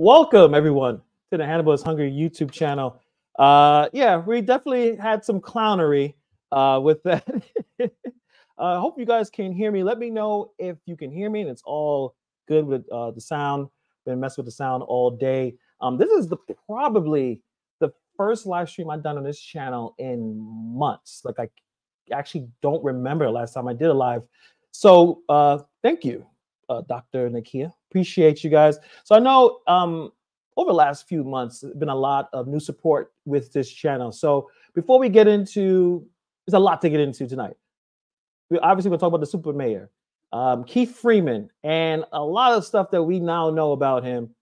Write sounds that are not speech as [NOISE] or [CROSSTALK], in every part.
Welcome everyone to the Hannibal is Hungry YouTube channel. Uh, yeah, we definitely had some clownery uh, with that. I [LAUGHS] uh, hope you guys can hear me. Let me know if you can hear me and it's all good with uh, the sound. Been messing with the sound all day. Um, this is the probably the first live stream I've done on this channel in months. Like I actually don't remember the last time I did a live. So uh, thank you, uh, Dr. Nakia. Appreciate you guys. So I know um, over the last few months, there's been a lot of new support with this channel. So before we get into, there's a lot to get into tonight. We obviously going to talk about the super mayor, um, Keith Freeman, and a lot of stuff that we now know about him.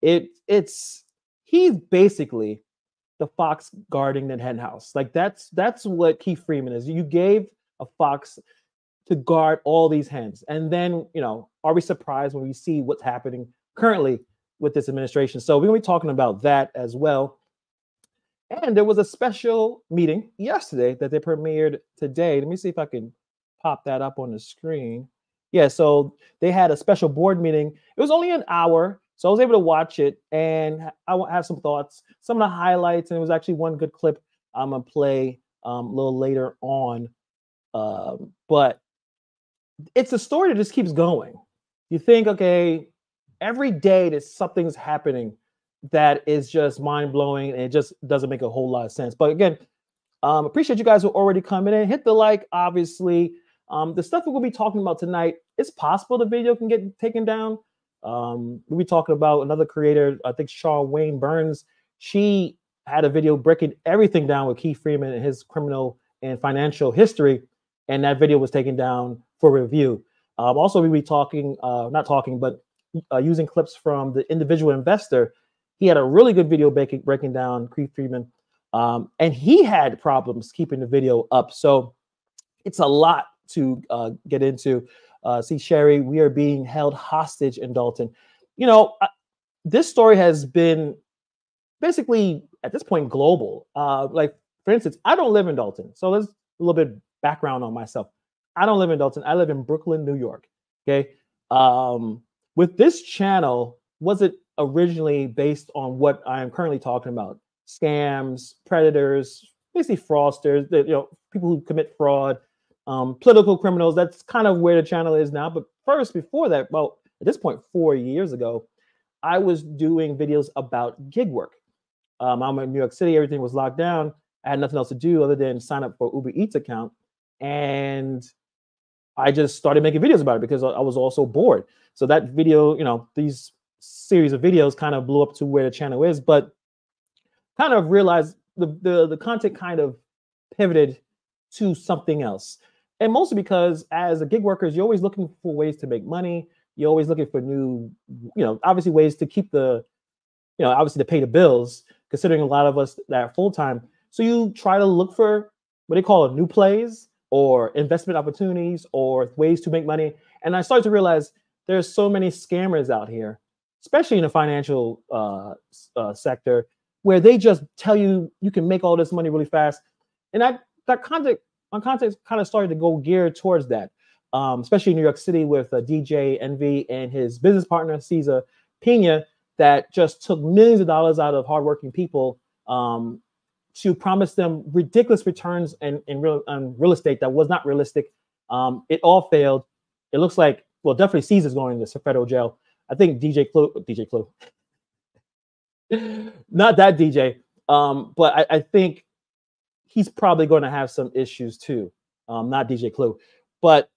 It it's he's basically the fox guarding the hen house. Like that's that's what Keith Freeman is. You gave a fox to guard all these hens. And then, you know, are we surprised when we see what's happening currently with this administration? So we're going to be talking about that as well. And there was a special meeting yesterday that they premiered today. Let me see if I can pop that up on the screen. Yeah, so they had a special board meeting. It was only an hour, so I was able to watch it and I have some thoughts, some of the highlights, and it was actually one good clip I'm gonna play um, a little later on. Um, but it's a story that just keeps going. You think, okay, every day that something's happening that is just mind blowing and it just doesn't make a whole lot of sense. But again, um, appreciate you guys who are already coming in. Hit the like, obviously. Um, the stuff we're gonna be talking about tonight, it's possible the video can get taken down. Um, we'll be talking about another creator, I think Chawanne Burns. She had a video breaking everything down with Keith Freeman and his criminal and financial history, and that video was taken down for review. Um, also, we'll be talking, uh, not talking, but uh, using clips from the individual investor. He had a really good video breaking, breaking down Keith Freeman, um, and he had problems keeping the video up. So it's a lot to uh, get into. Uh, see, Sherry, we are being held hostage in Dolton. You know, this story has been basically at this point global. Uh, like, for instance, I don't live in Dolton, so there's a little bit background on myself. I don't live in Dolton. I live in Brooklyn, New York. Okay. Um, with this channel, was it originally based on what I am currently talking about? Scams, predators, basically fraudsters, you know, people who commit fraud, um, political criminals. That's kind of where the channel is now. But first, before that, well, at this point, four years ago, I was doing videos about gig work. Um, I'm in New York City. Everything was locked down. I had nothing else to do other than sign up for Uber Eats account. And I just started making videos about it because I was also bored. So that video, you know, these series of videos kind of blew up to where the channel is, but kind of realized the the, the content kind of pivoted to something else. And mostly because as a gig worker, you're always looking for ways to make money. You're always looking for new, you know, obviously ways to keep the, you know, obviously to pay the bills, considering a lot of us that are full time. So you try to look for what they call new plays or investment opportunities or ways to make money. And I started to realize there's so many scammers out here, especially in the financial uh, uh, sector, where they just tell you you can make all this money really fast. And I that content my content kind of started to go geared towards that, um, especially in New York City with uh, DJ Envy and his business partner Cesar Pina, that just took millions of dollars out of hardworking people um, to promise them ridiculous returns in, in real on real estate that was not realistic. Um, it all failed. It looks like well, definitely Cesar's going into federal jail. I think DJ Clue, DJ Clue, [LAUGHS] not that DJ, um, but I, I, think he's probably going to have some issues too. Um, not DJ Clue, but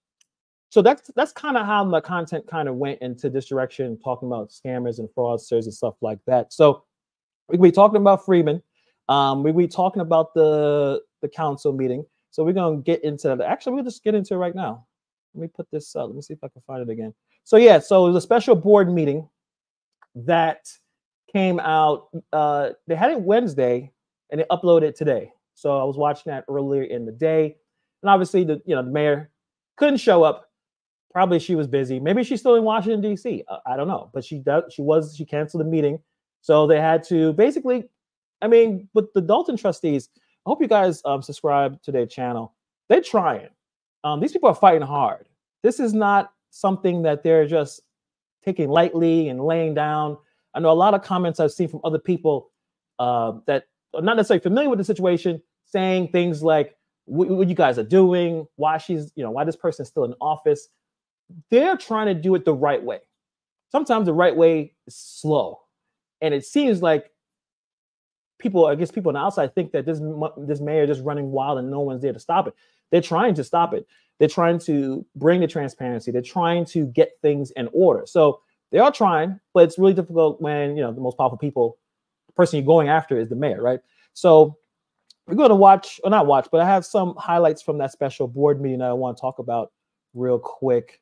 so that's that's kind of how my content kind of went into this direction, talking about scammers and fraudsters and stuff like that. So We're gonna be talking about Freeman. Um, gonna be talking about the the council meeting. So we're gonna get into that. Actually, we'll just get into it right now. Let me put this up. Let me see if I can find it again. So yeah, so it was a special board meeting that came out. Uh, they had it Wednesday and they uploaded today. So I was watching that earlier in the day, and obviously the you know the mayor couldn't show up. Probably she was busy. Maybe she's still in Washington D.C. Uh, I don't know, but she does. She was. She canceled the meeting, so they had to basically. I mean, with the Dolton trustees, I hope you guys um, subscribe to their channel. They're trying. Um, these people are fighting hard. This is not something that they're just taking lightly and laying down. I know a lot of comments I've seen from other people uh, that are not necessarily familiar with the situation, saying things like, "What you guys are doing? Why she's, you know, why this person is still in office?" They're trying to do it the right way. Sometimes the right way is slow, and it seems like people, I guess, people on the outside think that this this mayor just running wild and no one's there to stop it. They're trying to stop it. They're trying to bring the transparency. They're trying to get things in order. So they are trying, but it's really difficult when you know the most powerful people, the person you're going after is the mayor, right? So we're going to watch, or not watch, but I have some highlights from that special board meeting that I want to talk about real quick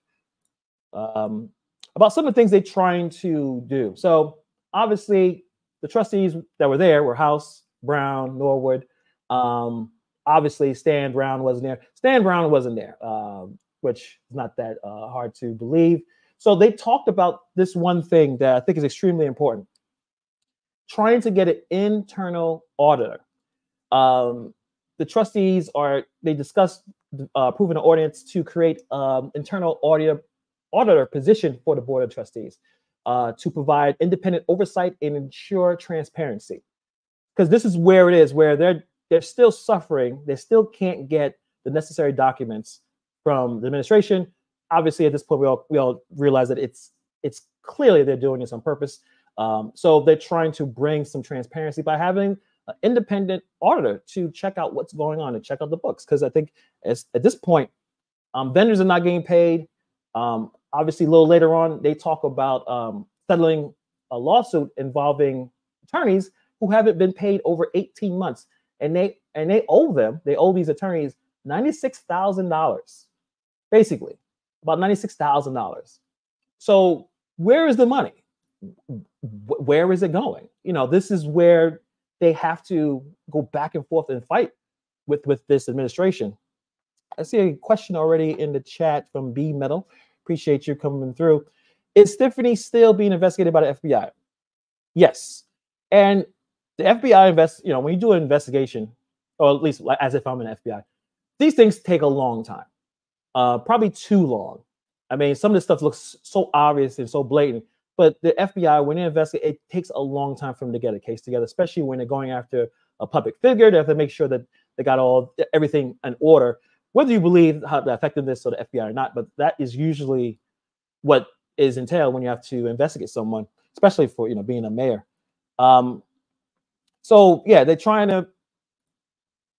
um, about some of the things they're trying to do. So obviously, the trustees that were there were House, Brown, Norwood. Um, obviously, Stan Brown wasn't there. Stan Brown wasn't there, um, which is not that uh, hard to believe. So they talked about this one thing that I think is extremely important trying to get an internal auditor. Um, the trustees are, they discussed uh, approving an ordinance to create um, internal auditor, auditor position for the board of trustees uh, to provide independent oversight and ensure transparency. Because this is where it is, where they're they're still suffering. They still can't get the necessary documents from the administration. Obviously, at this point, we all we all realize that it's it's clearly they're doing this on purpose. Um, so they're trying to bring some transparency by having an independent auditor to check out what's going on and check out the books. Because I think as, at this point, um, vendors are not getting paid. Um, obviously, a little later on, they talk about um, settling a lawsuit involving attorneys who haven't been paid over 18 months, and they and they owe them. They owe these attorneys ninety-six thousand dollars, basically about ninety-six thousand dollars. So where is the money? where is it going? You know, this is where they have to go back and forth and fight with with this administration. I see a question already in the chat from B Metal. Appreciate you coming through. Is Tiffany still being investigated by the FBI? Yes. And the FBI invest, you know, when you do an investigation, or at least as if I'm an FBI, these things take a long time. Uh, probably too long. I mean, some of this stuff looks so obvious and so blatant but the FBI, when they investigate, it takes a long time for them to get a case together, especially when they're going after a public figure. They have to make sure that they got all everything in order, whether you believe the effectiveness of the FBI or not. But that is usually what is entailed when you have to investigate someone, especially for you know being a mayor. Um, so yeah, they're trying to.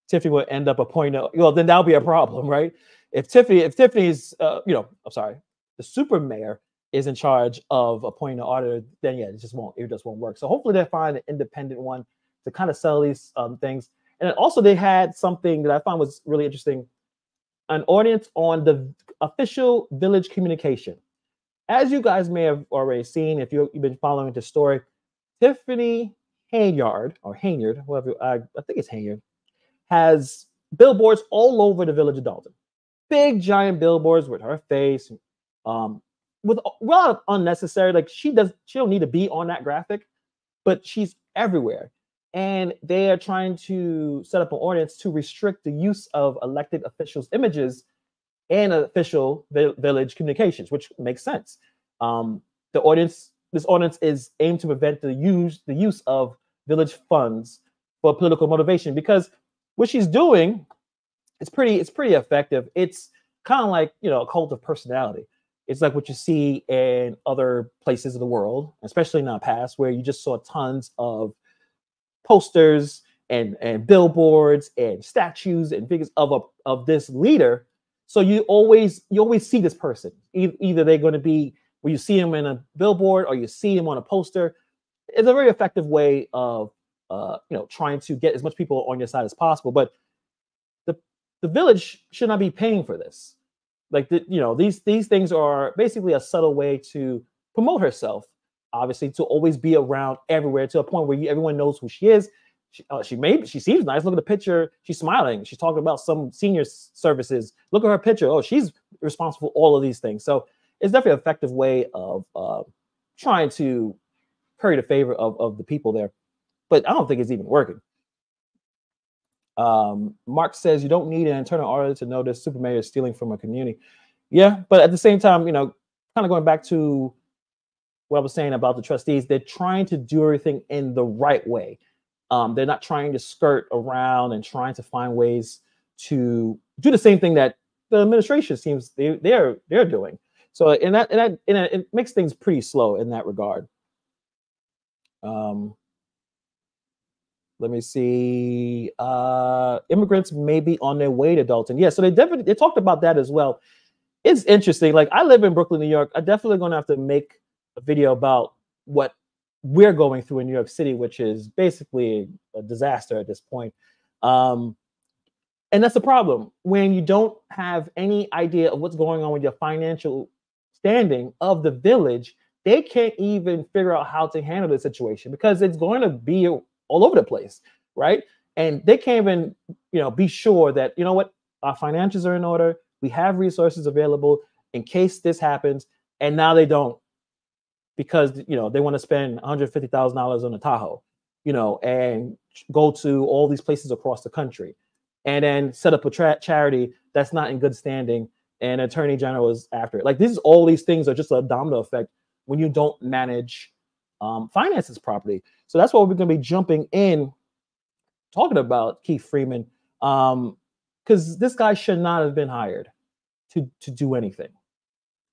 Tiffany would end up appointing. Well, then that'll be a problem, [LAUGHS] right? If Tiffany, if Tiffany's, uh, you know, I'm sorry, the super mayor is in charge of appointing an auditor, then yeah, it just won't it just won't work. So hopefully they find an independent one to kind of sell these um, things. And also they had something that I found was really interesting, an audience on the official village communication. As you guys may have already seen, if you, have been following the story, Tiffany Haynyard or Haynyard, whatever I, I think it's Haynyard, has billboards all over the village of Dolton. Big giant billboards with her face, um, with a lot of unnecessary. Like she does, she don't need to be on that graphic, but she's everywhere. And they are trying to set up an ordinance to restrict the use of elected officials' images in official vi- village communications, which makes sense. Um, the ordinance, this ordinance is aimed to prevent the use the use of village funds for political motivation because what she's doing it's pretty it's pretty effective. It's kind of like you know a cult of personality it's like what you see in other places of the world, especially in the past, where you just saw tons of posters and and billboards and statues and figures of a, of this leader. So you always you always see this person. Either, either they're going to be where you see him in a billboard or you see him on a poster. it's a very effective way of uh, you know trying to get as much people on your side as possible. But the the village should not be paying for this. Like the, you know these these things are basically a subtle way to promote herself. Obviously, to always be around everywhere to a point where you, everyone knows who she is. She, uh, she may she seems nice. Look at the picture. She's smiling. She's talking about some senior services. Look at her picture. Oh, she's responsible for all of these things. So it's definitely an effective way of uh, trying to curry the favor of, of the people there. But I don't think it's even working. Um, Mark says you don't need an internal audit to know that super mayor is stealing from a community. Yeah, but at the same time, you know, kind of going back to what I was saying about the trustees, they're trying to do everything in the right way. Um, they're not trying to skirt around and trying to find ways to do the same thing that the administration seems they, they're they're doing. So in that, in that, in that, it makes things pretty slow in that regard. Um, let me see. Uh, immigrants may be on their way to Dolton. Yeah, so they definitely they talked about that as well. It's interesting. Like I live in Brooklyn, New York. I'm definitely going to have to make a video about what we're going through in New York City, which is basically a disaster at this point. Um, and that's the problem when you don't have any idea of what's going on with your financial standing of the village, they can't even figure out how to handle the situation because it's going to be all over the place, right? And they can't even, you know, be sure that you know what our finances are in order. We have resources available in case this happens, and now they don't because you know they want to spend one hundred fifty thousand dollars on a Tahoe, you know, and go to all these places across the country, and then set up a tra- charity that's not in good standing and attorney general is after it. Like this is all these things are just a domino effect when you don't manage um, finances properly. So that's why we're going to be jumping in talking about Keith Freeman because um, this guy should not have been hired to to do anything.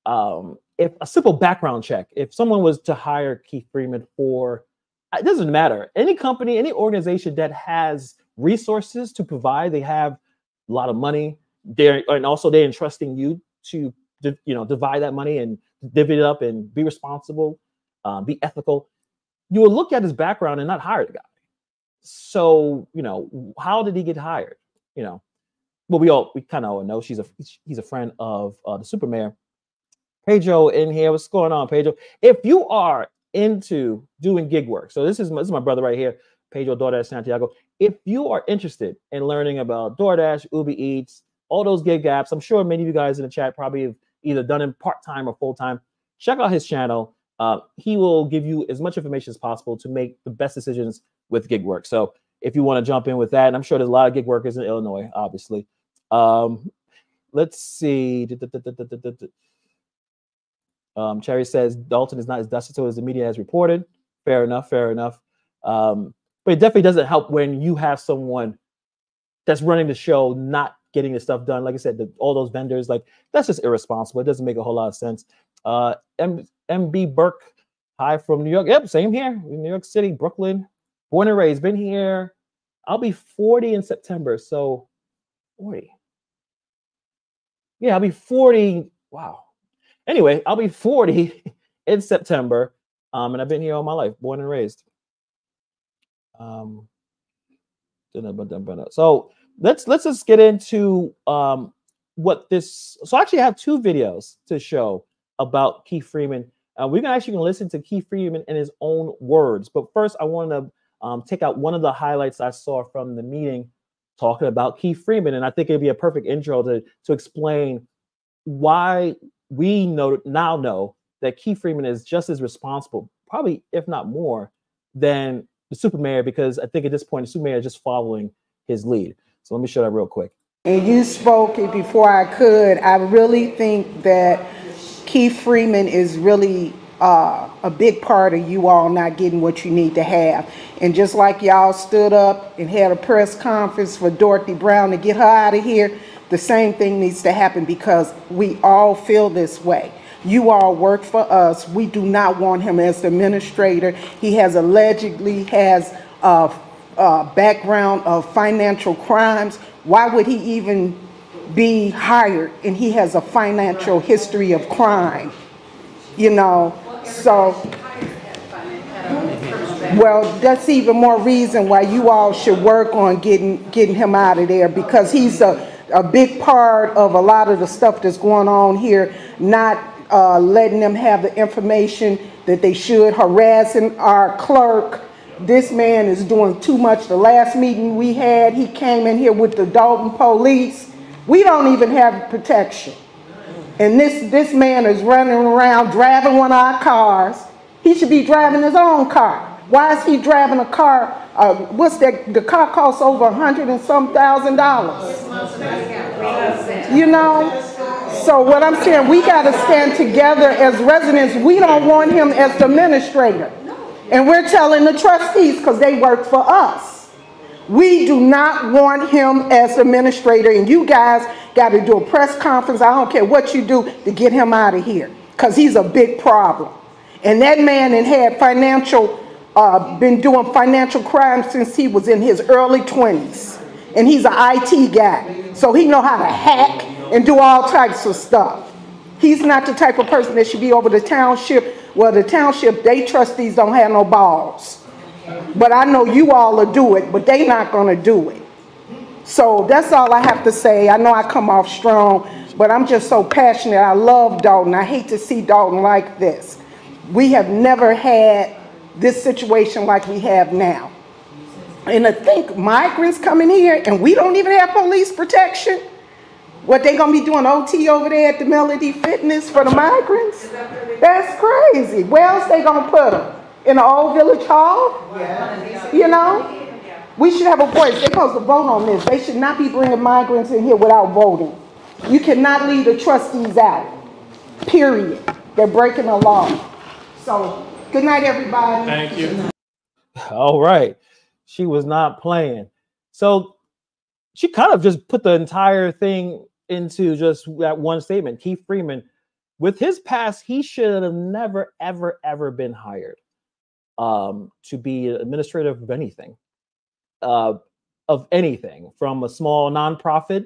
Um, if a simple background check, if someone was to hire Keith Freeman for, it doesn't matter. Any company, any organization that has resources to provide, they have a lot of money, they're and also they're entrusting you to you know divide that money and divvy it up and be responsible, um, be ethical. You will look at his background and not hire the guy. So you know how did he get hired? You know, well we all we kind of all know she's a he's a friend of uh, the super mayor. Pedro in here. What's going on, Pedro? If you are into doing gig work, so this is my, this is my brother right here, Pedro DoorDash Santiago. If you are interested in learning about DoorDash, Uber Eats, all those gig apps. I'm sure many of you guys in the chat probably have either done it part time or full time. Check out his channel. Uh, he will give you as much information as possible to make the best decisions with gig work. So if you want to jump in with that, and I'm sure there's a lot of gig workers in Illinois, obviously. Um, let's see. Um, Cherry says Dolton is not as dusty as the media has reported. Fair enough. Fair enough. Um, but it definitely doesn't help when you have someone that's running the show not getting the stuff done. Like I said, the, all those vendors, like that's just irresponsible. It doesn't make a whole lot of sense. Uh, M- MB Burke, hi from New York. Yep, same here, New York City, Brooklyn, born and raised. Been here. I'll be 40 in September. So 40. Yeah, I'll be 40. Wow. Anyway, I'll be 40 [LAUGHS] in September. Um, and I've been here all my life, born and raised. Um, so let's let's just get into um, what this. So I actually have two videos to show about Keith Freeman. Uh, we're gonna actually gonna listen to Keith Freeman in his own words. But first, I want to um, take out one of the highlights I saw from the meeting talking about Keith Freeman, and I think it'd be a perfect intro to to explain why we know now know that Keith Freeman is just as responsible, probably if not more, than the super mayor, because I think at this point the super mayor is just following his lead. So let me show that real quick. And you spoke it before I could. I really think that Keith Freeman is really uh, a big part of you all not getting what you need to have. And just like y'all stood up and had a press conference for Dorothy Brown to get her out of here, the same thing needs to happen because we all feel this way. You all work for us. We do not want him as the administrator. He has allegedly has a, uh, background of financial crimes, why would he even be hired? And he has a financial history of crime, you know. So Well, that's even more reason why you all should work on getting, getting him out of there because he's a, a big part of a lot of the stuff that's going on here, not uh, letting them have the information that they should, harassing our clerk. This man is doing too much. The last meeting we had, he came in here with the Dolton police. We don't even have protection. And this, this man is running around driving one of our cars. He should be driving his own car. Why is he driving a car? Uh, what's that? The car costs over a hundred and some thousand dollars. You know? So what I'm saying, we got to stand together as residents. We don't want him as the administrator. And we're telling the trustees because they work for us. We do not want him as administrator. And you guys got to do a press conference. I don't care what you do to get him out of here because he's a big problem. And that man had financial, uh, been doing financial crime since he was in his early 20s. And he's an IT guy. So he know how to hack and do all types of stuff. He's not the type of person that should be over the township. Well, the township, they trustees don't have no balls. But I know you all will do it, but they not going to do it. So that's all I have to say. I know I come off strong, but I'm just so passionate. I love Dolton. I hate to see Dolton like this. We have never had this situation like we have now. And to think migrants coming here and we don't even have police protection. What they gonna be doing OT over there at the Melody Fitness for the migrants? That's crazy. Where else they gonna put them? In the old village hall? You know? We should have a voice. They're supposed to vote on this. They should not be bringing migrants in here without voting. You cannot leave the trustees out. Period. They're breaking the law. So, good night, everybody. Thank you. All right. She was not playing. So, she kind of just put the entire thing into just that one statement. Keith Freeman, with his past, he should have never, ever, ever been hired um, to be administrative of anything uh, of anything from a small nonprofit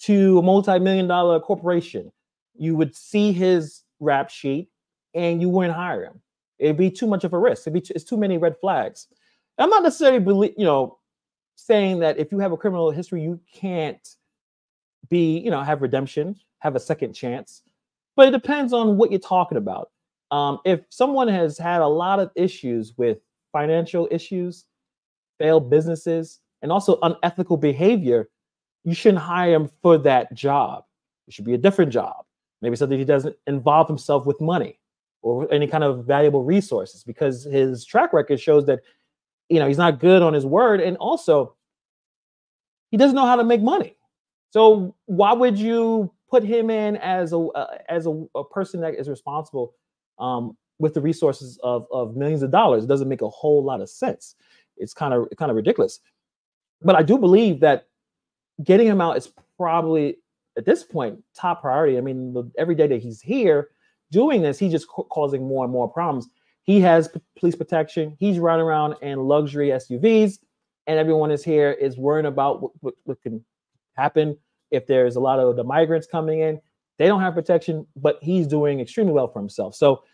to a multi-million dollar corporation. You would see his rap sheet and you wouldn't hire him. It'd be too much of a risk. It'd be too, it's too many red flags. I'm not necessarily believe, you know, saying that if you have a criminal history, you can't be, you know, have redemption, have a second chance. But it depends on what you're talking about. Um, if someone has had a lot of issues with financial issues, failed businesses, and also unethical behavior, you shouldn't hire him for that job. It should be a different job. Maybe something he doesn't involve himself with money or any kind of valuable resources because his track record shows that you know he's not good on his word and also he doesn't know how to make money. So why would you put him in as a uh, as a, a, person that is responsible um, with the resources of, of millions of dollars? It doesn't make a whole lot of sense it's kind of kind of ridiculous. But I do believe that getting him out is probably at this point top priority. I mean, the, every day that he's here doing this, he's just causing more and more problems. He has p- police protection. He's running around in luxury SUVs, and everyone is here is worrying about what, what, what can happen if there's a lot of the migrants coming in. They don't have protection, but he's doing extremely well for himself. So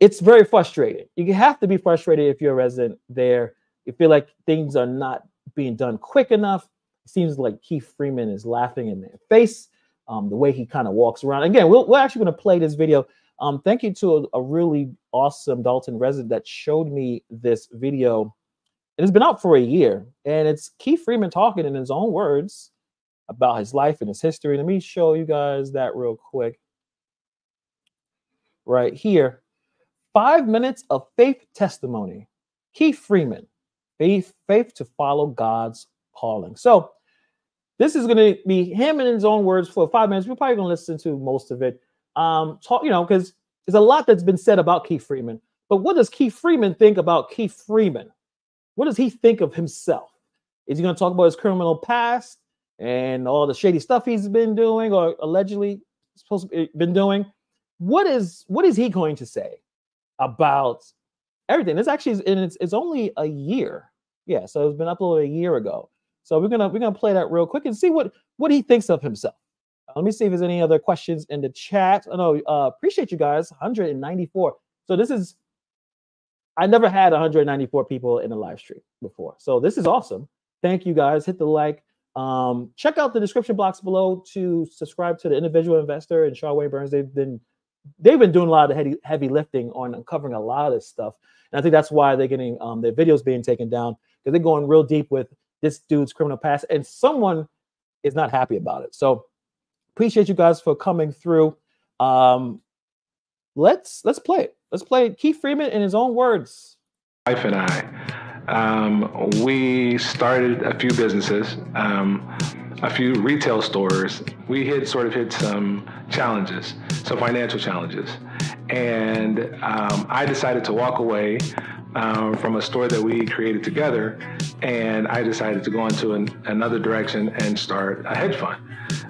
it's very frustrating. You have to be frustrated if you're a resident there. You feel like things are not being done quick enough. It seems like Keith Freeman is laughing in their face. Um, the way he kind of walks around. Again, we we are actually going to play this video. Um, thank you to a, a, really awesome Dolton resident that showed me this video. It has been out for a year, and it's Keith Freeman talking in his own words about his life and his history. Let me show you guys that real quick. Right here. Five minutes of faith testimony. Keith Freeman, faith, faith to follow God's calling. So this is going to be him in his own words for five minutes. We're probably going to listen to most of it. Um, talk, you know, because there's a lot that's been said about Keith Freeman. But what does Keith Freeman think about Keith Freeman? What does he think of himself? Is he going to talk about his criminal past and all the shady stuff he's been doing or allegedly supposed to be been doing? What is what is he going to say? about everything. This actually and it's it's only a year. Yeah, so it's been uploaded a year ago. So we're gonna we're gonna play that real quick and see what what he thinks of himself. Let me see if there's any other questions in the chat. Oh no, uh, appreciate you guys. 194. So this is I never had 194 people in a live stream before. So this is awesome. Thank you guys. Hit the like. Um, check out the description box below to subscribe to the individual investor and Chawanne Burns. They've been they've been doing a lot of heavy heavy lifting on uncovering a lot of this stuff. And I think that's why they're getting um, their videos being taken down because they're going real deep with this dude's criminal past, and someone is not happy about it. So appreciate you guys for coming through. Um, let's let's play it. Let's play it. Keith Freeman in his own words. Wife and I, um, we started a few businesses, um, a few retail stores. We hit sort of hit some challenges, some financial challenges, and um, I decided to walk away um, from a store that we created together, and I decided to go into an, another direction and start a hedge fund.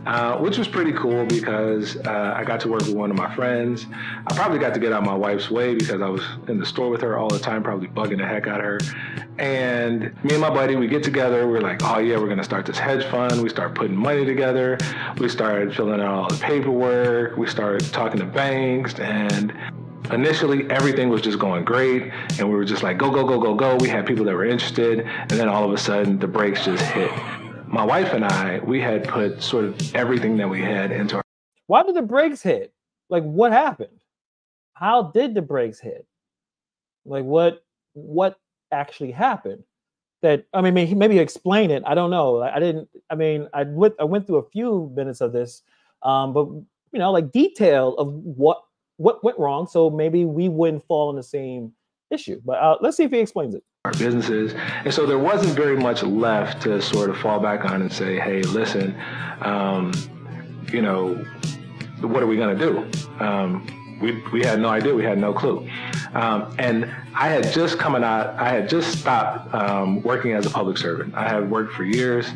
Uh, which was pretty cool because uh, I got to work with one of my friends. I probably got to get out of my wife's way because I was in the store with her all the time, probably bugging the heck out of her. And me and my buddy, we get together. We're like, oh yeah, we're gonna start this hedge fund. We start putting money together. We started filling out all the paperwork. We started talking to banks and initially everything was just going great and we were just like go go go go go. We had people that were interested and then all of a sudden the brakes just hit. My wife and i we had put sort of everything that we had into our why did the brakes hit? Like what happened? How did the brakes hit? Like what what actually happened? That i mean maybe, explain it. I don't know. I didn't i mean i went i went through a few minutes of this um but you know like detail of what what went wrong so maybe we wouldn't fall in the same issue but uh, let's see if he explains it. Our businesses and so there wasn't very much left to sort of fall back on and say hey listen um, you know what are we going to do? Um, we, we had no idea we had no clue. Um, and i had just coming out i had just stopped um, working as a public servant. I had worked for years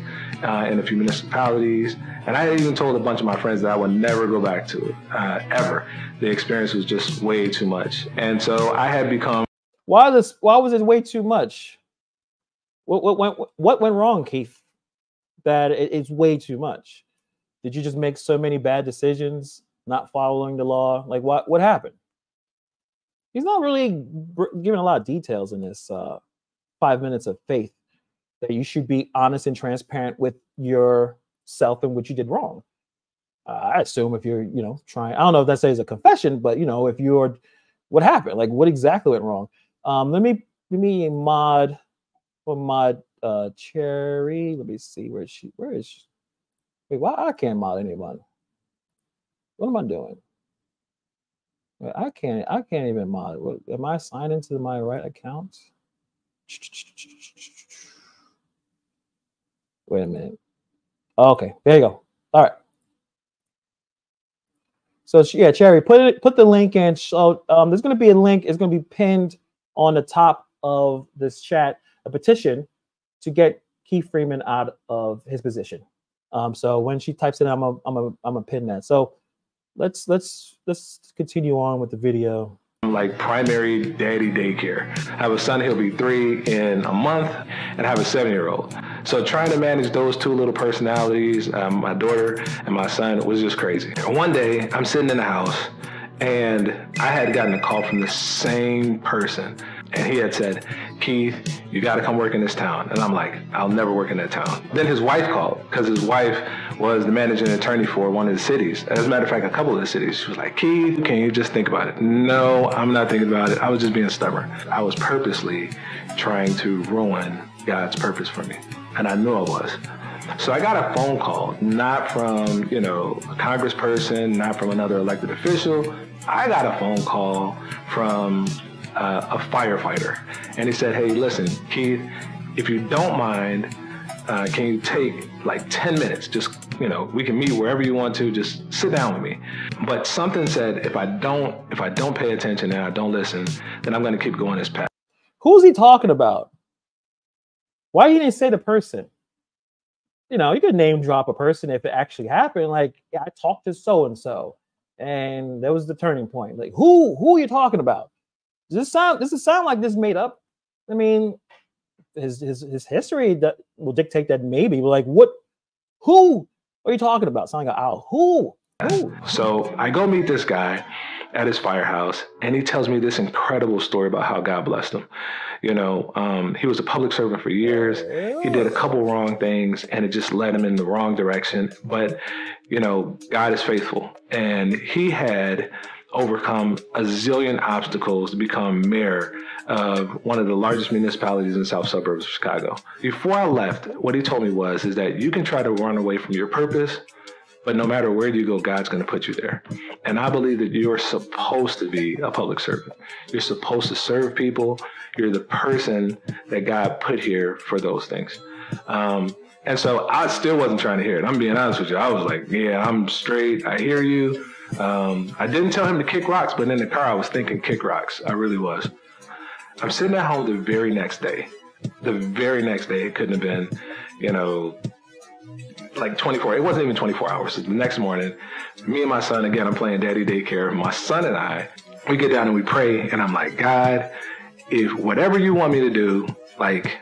uh, in a few municipalities and I even told a bunch of my friends that I would never go back to it, uh, ever. The experience was just way too much. And so I had become. Why this? Why was it way too much? What what went what went wrong, Keith? That it, it's way too much. Did you just make so many bad decisions, not following the law? Like what what happened? He's not really giving a lot of details in this uh, five minutes of faith that you should be honest and transparent with your self and what you did wrong. Uh, I assume if you're, you know, trying, I don't know if that says a confession, but you know, if you're, what happened? Like, what exactly went wrong? Um, let me let me mod or mod uh Cherry. Let me see where she where is she? Wait, why I can't mod anyone? What am I doing? I can't I can't even mod. What, am I signed into my right account? Wait a minute. Okay, there you go. All right. So yeah, Cherry, put it put the link in. So um, there's going to be a link. It's going to be pinned on the top of this chat. A petition to get Keith Freeman out of his position. Um, so when she types it, I'm a I'm a I'm a pin that. So let's let's let's continue on with the video like primary daddy daycare. I have a son, he'll be three in a month, and I have a seven year old. So trying to manage those two little personalities, um, my daughter and my son, was just crazy. One day, I'm sitting in the house, and I had gotten a call from the same person and he had said, Keith, you got to come work in this town. And I'm like, I'll never work in that town. Then his wife called because his wife was the managing attorney for one of the cities. As a matter of fact, a couple of the cities. She was like, Keith, can you just think about it? No, I'm not thinking about it. I was just being stubborn. I was purposely trying to ruin God's purpose for me. And I knew I was. So I got a phone call, not from, you know, a congressperson, not from another elected official. I got a phone call from uh, a firefighter. And he said, hey, listen, Keith, if you don't mind, uh, can you take like 10 minutes? Just, you know, we can meet wherever you want to, just sit down with me. But something said, if I don't, if I don't pay attention and I don't listen, then I'm going to keep going this path. Who's he talking about? Why he didn't say the person? You know, you could name drop a person if it actually happened. Like, yeah, I talked to so and so, and that was the turning point. Like, who who are you talking about? Does this sound does it sound like this made up? I mean, his his his history that will dictate that maybe. But like, what? Who are you talking about? Sounding like owl. Who? Who? So I go meet this guy, at his firehouse, and he tells me this incredible story about how God blessed him. You know, um, he was a public servant for years. He did a couple wrong things, and it just led him in the wrong direction. But, you know, God is faithful, and he had overcome a zillion obstacles to become mayor of one of the largest municipalities in the south suburbs of Chicago. Before I left, what he told me was is that you can try to run away from your purpose, but no matter where you go, God's going to put you there. And I believe that you're supposed to be a public servant. You're supposed to serve people. You're the person that God put here for those things. Um, and so I still wasn't trying to hear it. I'm being honest with you. I was like, yeah, I'm straight. I hear you. Um, I didn't tell him to kick rocks, but in the car, I was thinking kick rocks. I really was. I'm sitting at home the very next day. The very next day, it couldn't have been, you know, like 24. It wasn't even 24 hours. The next morning, me and my son, again, I'm playing daddy daycare. My son and I, we get down and we pray. And I'm like, God, if whatever you want me to do, like,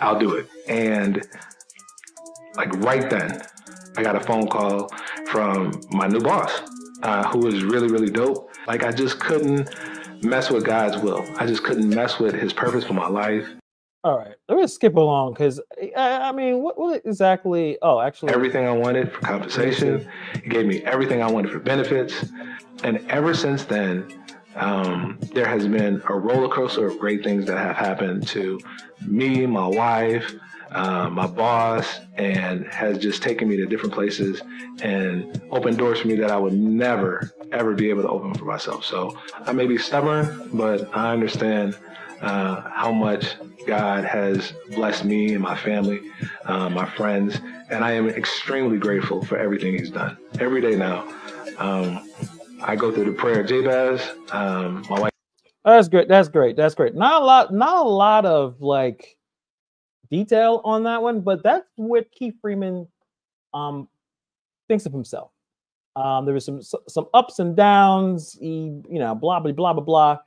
I'll do it. And like right then, I got a phone call from my new boss, uh, who was really, really dope. Like I just couldn't mess with God's will. I just couldn't mess with His purpose for my life. All right, let me skip along because I, I, mean, what, what, exactly? Oh, actually, everything I wanted for compensation. He gave me everything I wanted for benefits, and ever since then, um, there has been a roller coaster of great things that have happened to me, my wife, uh, my boss, and has just taken me to different places and opened doors for me that I would never, ever be able to open for myself. So I may be stubborn, but I understand uh, how much God has blessed me and my family, uh, my friends, and I am extremely grateful for everything He's done. Every day now, um, I go through the prayer of Jabez. Um, my wife. That's great. That's great. That's great. Not a lot. Not a lot of like detail on that one, but that's what Keith Freeman um, thinks of himself. Um, there was some some ups and downs. He, you know, blah blah blah blah blah,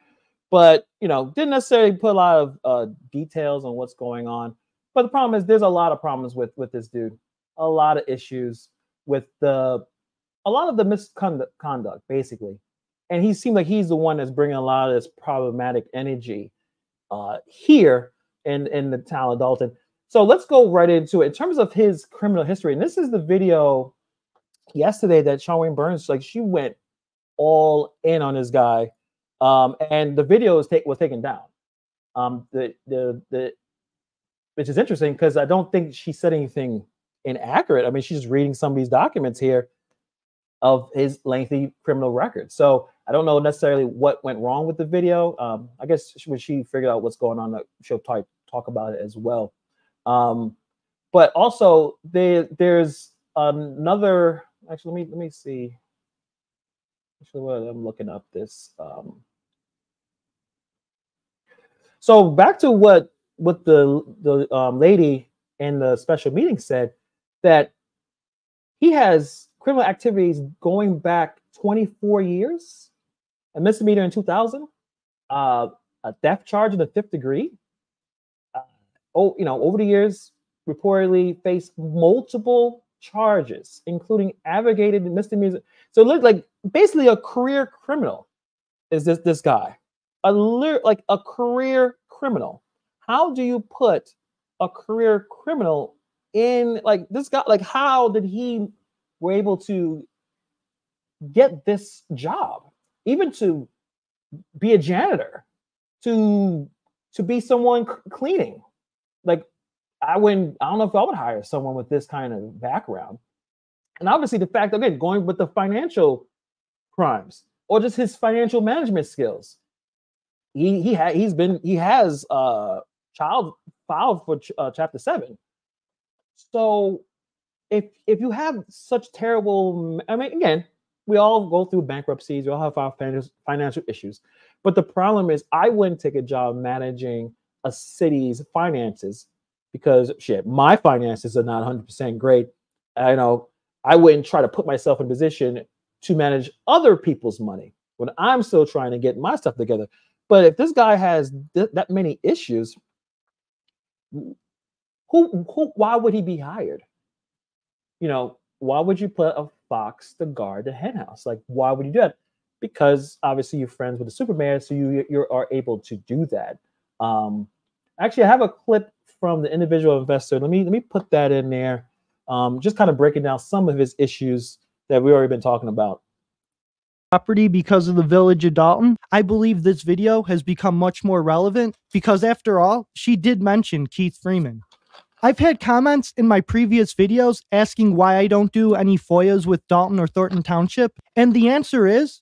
but you know, didn't necessarily put a lot of uh, details on what's going on. But the problem is, there's a lot of problems with with this dude. A lot of issues with the, a lot of the misconduct, conduct, basically. And he seemed like he's the one that's bringing a lot of this problematic energy uh, here in in the of Dolton. So let's go right into it. In terms of his criminal history, and this is the video yesterday that Chawanne Burns, like she went all in on this guy. Um, and the video was, take, was taken down. Um, the the the which is interesting because I don't think she said anything inaccurate. I mean, she's just reading some of these documents here of his lengthy criminal record. So I don't know necessarily what went wrong with the video. Um, I guess when she figured out what's going on, she'll talk talk about it as well. Um, but also there there's another. Actually, let me let me see. Actually, what I'm looking up this. Um, so back to what what the the um, lady in the special meeting said that he has criminal activities going back 24 years, a misdemeanor in 2000, uh, a theft charge in the fifth degree. Uh, oh, you know, over the years, reportedly faced multiple charges, including aggravated misdemeanors. So, look like basically a career criminal is this this guy, a like a career criminal. How do you put a career criminal in like this guy? Like, how did he were able to get this job, even to be a janitor, to to be someone cleaning. Like I wouldn't, I don't know if I would hire someone with this kind of background. And obviously the fact again, going with the financial crimes or just his financial management skills. He he had he's been he has uh child filed for ch- uh, chapter 7. So if if you have such terrible, I mean, again, we all go through bankruptcies, we all have our financial issues, but the problem is, I wouldn't take a job managing a city's finances because shit, my finances are not 100% great. I know I wouldn't try to put myself in a position to manage other people's money when I'm still trying to get my stuff together. But if this guy has th- that many issues, who, who, why would he be hired? you know, why would you put a fox to guard the henhouse? Like, why would you do that? because obviously you're friends with the Superman, so you you are able to do that. Um, actually, I have a clip from the individual investor. Let me let me put that in there. Um, just kind of breaking down some of his issues that we've already been talking about. Property because of the village of Dolton. I believe this video has become much more relevant because, after all, she did mention Keith Freeman. I've had comments in my previous videos asking why I don't do any FOIAs with Dolton or Thornton Township, and the answer is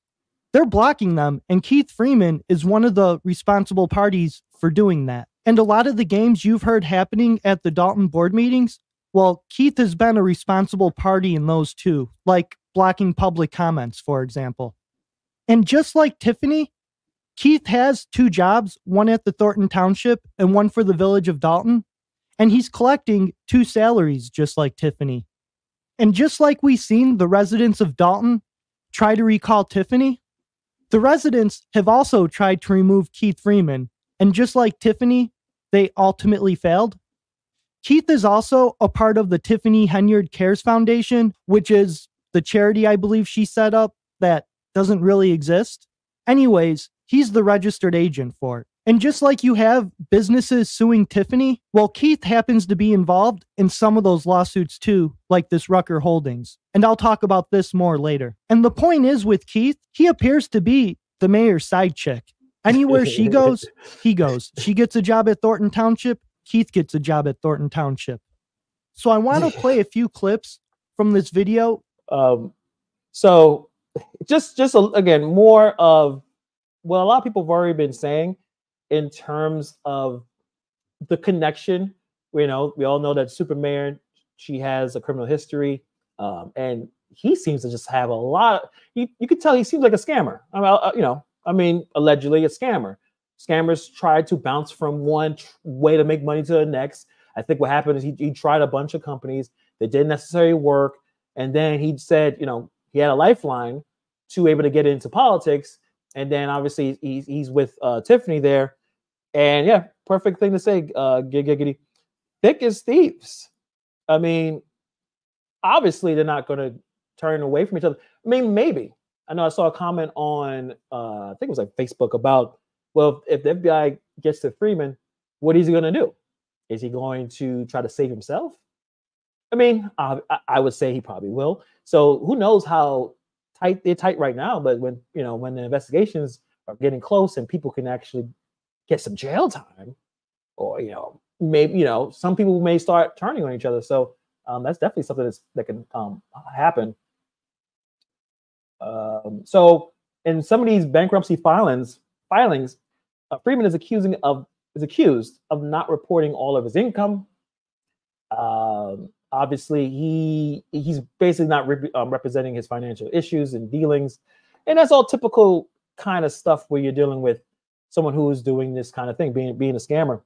they're blocking them, and Keith Freeman is one of the responsible parties for doing that. And a lot of the games you've heard happening at the Dolton board meetings, well, Keith has been a responsible party in those too, like blocking public comments, for example. And just like Tiffany, Keith has two jobs, one at the Thornton Township and one for the village of Dolton and he's collecting two salaries just like Tiffany. And just like we've seen the residents of Dolton try to recall Tiffany, the residents have also tried to remove Keith Freeman, and just like Tiffany, they ultimately failed. Keith is also a part of the Tiffany Henyard Cares Foundation, which is the charity I believe she set up that doesn't really exist. Anyways, he's the registered agent for it. And just like you have businesses suing Tiffany, well, Keith happens to be involved in some of those lawsuits too, like this Rucker Holdings. And I'll talk about this more later. And the point is with Keith, he appears to be the mayor's side chick. Anywhere she [LAUGHS] goes, he goes. She gets a job at Thornton Township, Keith gets a job at Thornton Township. So I want to [SIGHS] play a few clips from this video. Um, so just just a, again more of what a lot of people have already been saying in terms of the connection. You know, we all know that Superman, she has a criminal history, um, and he seems to just have a lot. Of, you, you could tell he seems like a scammer. I mean, uh, you know, I mean, allegedly a scammer. Scammers try to bounce from one way to make money to the next. I think what happened is he, he tried a bunch of companies that didn't necessarily work, and then he said, you know, he had a lifeline to able to get into politics, and then obviously he's, he's with uh, Tiffany there, and yeah, perfect thing to say, uh, giggity. Thick as thieves. I mean, obviously they're not going to turn away from each other. I mean, maybe. I know I saw a comment on, uh, I think it was like Facebook about, well, if the FBI gets to Freeman, what is he going to do? Is he going to try to save himself? I mean, I, I would say he probably will. So who knows how tight they're tight right now? But when you know when the investigations are getting close and people can actually get some jail time, or you know, maybe you know, some people may start turning on each other. So um, that's definitely something that's, that can um, happen. Um, so in some of these bankruptcy filings, filings, uh, Freeman is accusing of is accused of not reporting all of his income. Um, obviously, he he's basically not re- um, representing his financial issues and dealings, and that's all typical kind of stuff where you're dealing with someone who is doing this kind of thing, being being a scammer.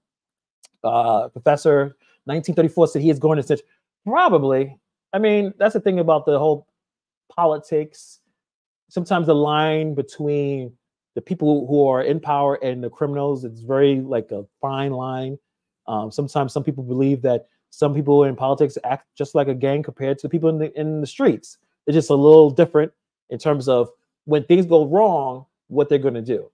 Uh, Professor 1934 said he is going to such probably. I mean, that's the thing about the whole politics. Sometimes the line between the people who are in power and the criminals, it's very like a fine line. Um, sometimes some people believe that some people in politics act just like a gang compared to the people in the in the streets. They're just a little different in terms of when things go wrong, what they're going to do.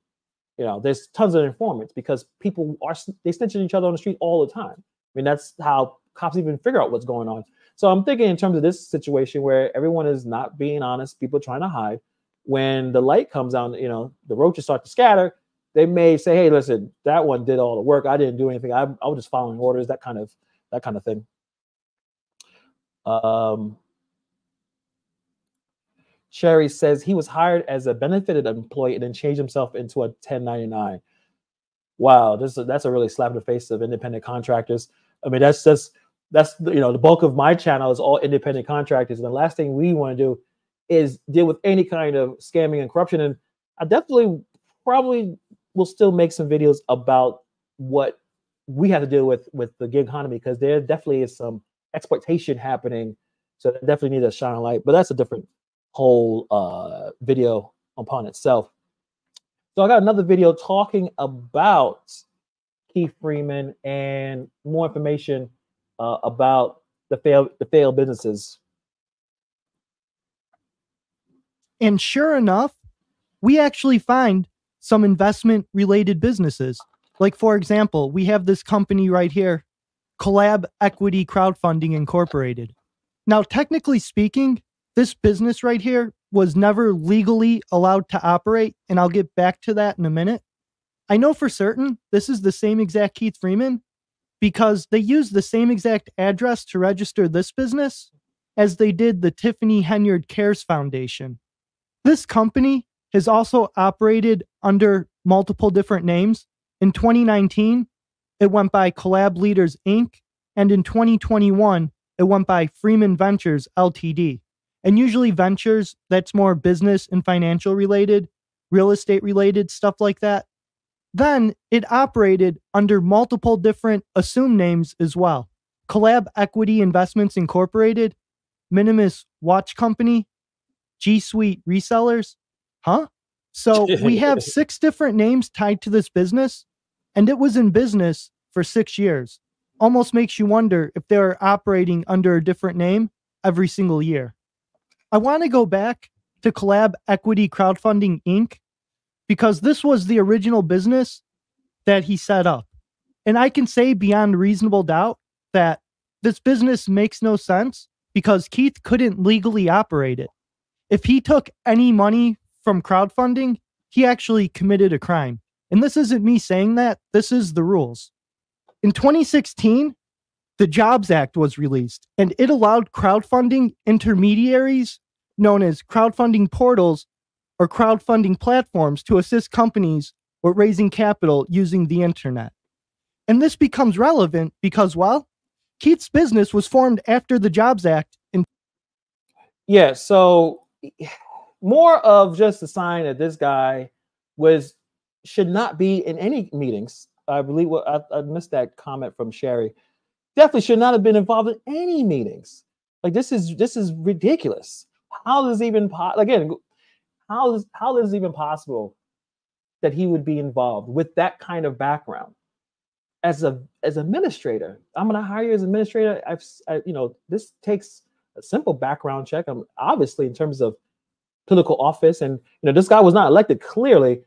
You know, there's tons of informants because people are they snitching each other on the street all the time. I mean, that's how cops even figure out what's going on. So I'm thinking in terms of this situation where everyone is not being honest, people trying to hide. When the light comes on, you know, the roaches start to scatter. They may say, "Hey, listen, that one did all the work. I didn't do anything. I, I was just following orders." That kind of that kind of thing. Um, Sherry says he was hired as a benefited employee and then changed himself into a 1099. Wow, this is, that's a really slap in the face of independent contractors. I mean, that's just that's you know the bulk of my channel is all independent contractors, and the last thing we want to do is deal with any kind of scamming and corruption. And I definitely probably will still make some videos about what we have to deal with with the gig economy because there definitely is some exploitation happening. So that definitely needs to shine a light. But that's a different whole uh, video upon itself. So I got another video talking about Keith Freeman and more information uh, about the failed the failed businesses. And sure enough, we actually find some investment related businesses. Like, for example, we have this company right here, Collab Equity Crowdfunding Incorporated. Now, technically speaking, this business right here was never legally allowed to operate, and I'll get back to that in a minute. I know for certain this is the same exact Keith Freeman because they used the same exact address to register this business as they did the Tiffany Henyard Cares Foundation. This company has also operated under multiple different names. In 2019, it went by Collab Leaders Inc., and in 2021, it went by Freeman Ventures Ltd. And usually, ventures, that's more business and financial related, real estate related, stuff like that. Then it operated under multiple different assumed names as well. Collab Equity Investments Incorporated, Minimus Watch Company, G Suite Resellers. Huh? So [LAUGHS] we have six different names tied to this business, and it was in business for six years. Almost makes you wonder if they're operating under a different name every single year. I want to go back to Collab Equity Crowdfunding Inc because this was the original business that he set up. And I can say beyond reasonable doubt that this business makes no sense because Keith couldn't legally operate it. If he took any money from crowdfunding, he actually committed a crime. And this isn't me saying that, this is the rules. In 2016, the Jobs Act was released and it allowed crowdfunding intermediaries known as crowdfunding portals or crowdfunding platforms to assist companies with raising capital using the internet. And this becomes relevant because, well, Keith's business was formed after the Jobs Act. In- yeah, so more of just a sign that this guy was should not be in any meetings. I believe what I, I missed that comment from Sherry. Definitely should not have been involved in any meetings. Like this is this is ridiculous. How is even po- again how is how is even possible that he would be involved with that kind of background as a as an administrator? I'm going to hire you as administrator. I've I, you know this takes a simple background check. I'm obviously in terms of political office, and you know this guy was not elected. Clearly,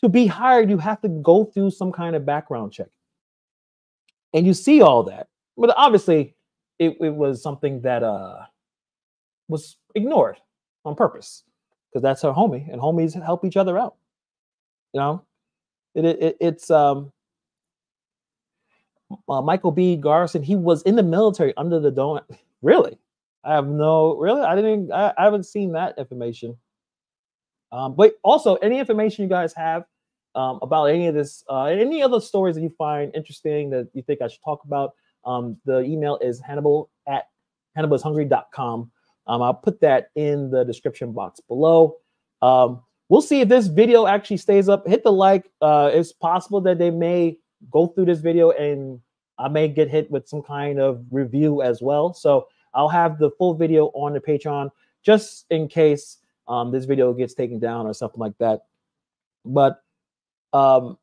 to be hired, you have to go through some kind of background check, and you see all that. But obviously, it, it was something that uh was ignored on purpose because that's her homie, and homies help each other out. You know, it, it it's um uh, Michael B. Garson. He was in the military under the dome. [LAUGHS] Really, I have no really. I didn't. I, I haven't seen that information. Um, but also, any information you guys have um, about any of this, uh, any other stories that you find interesting that you think I should talk about, um, the email is Hannibal at hannibalishungry.com. Um, I'll put that in the description box below. Um, we'll see if this video actually stays up. Hit the like. Uh, it's possible that they may go through this video and I may get hit with some kind of review as well. So I'll have the full video on the Patreon just in case um, this video gets taken down or something like that. But um,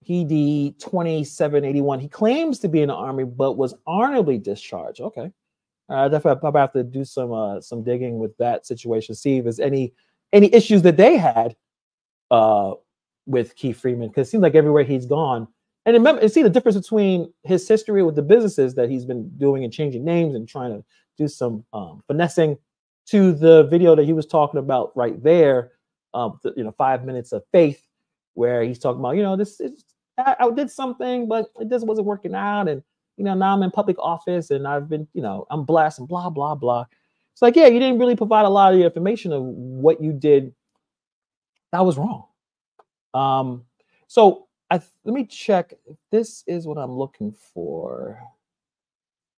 he D 2781, he claims to be in the army, but was honorably discharged. Okay. I definitely probably have to do some uh, some digging with that situation, see if there's any any issues that they had uh, with Keith Freeman, because it seems like everywhere he's gone. And remember, and see the difference between his history with the businesses that he's been doing and changing names and trying to do some um, finessing to the video that he was talking about right there, um, the, you know, five minutes of faith, where he's talking about, you know, this is I, I did something, but it just wasn't working out, and you know, now I'm in public office and I've been, you know, I'm blessed and blah, blah, blah. It's like, yeah, you didn't really provide a lot of the information of what you did. That was wrong. Um, so I let me check. This is what I'm looking for.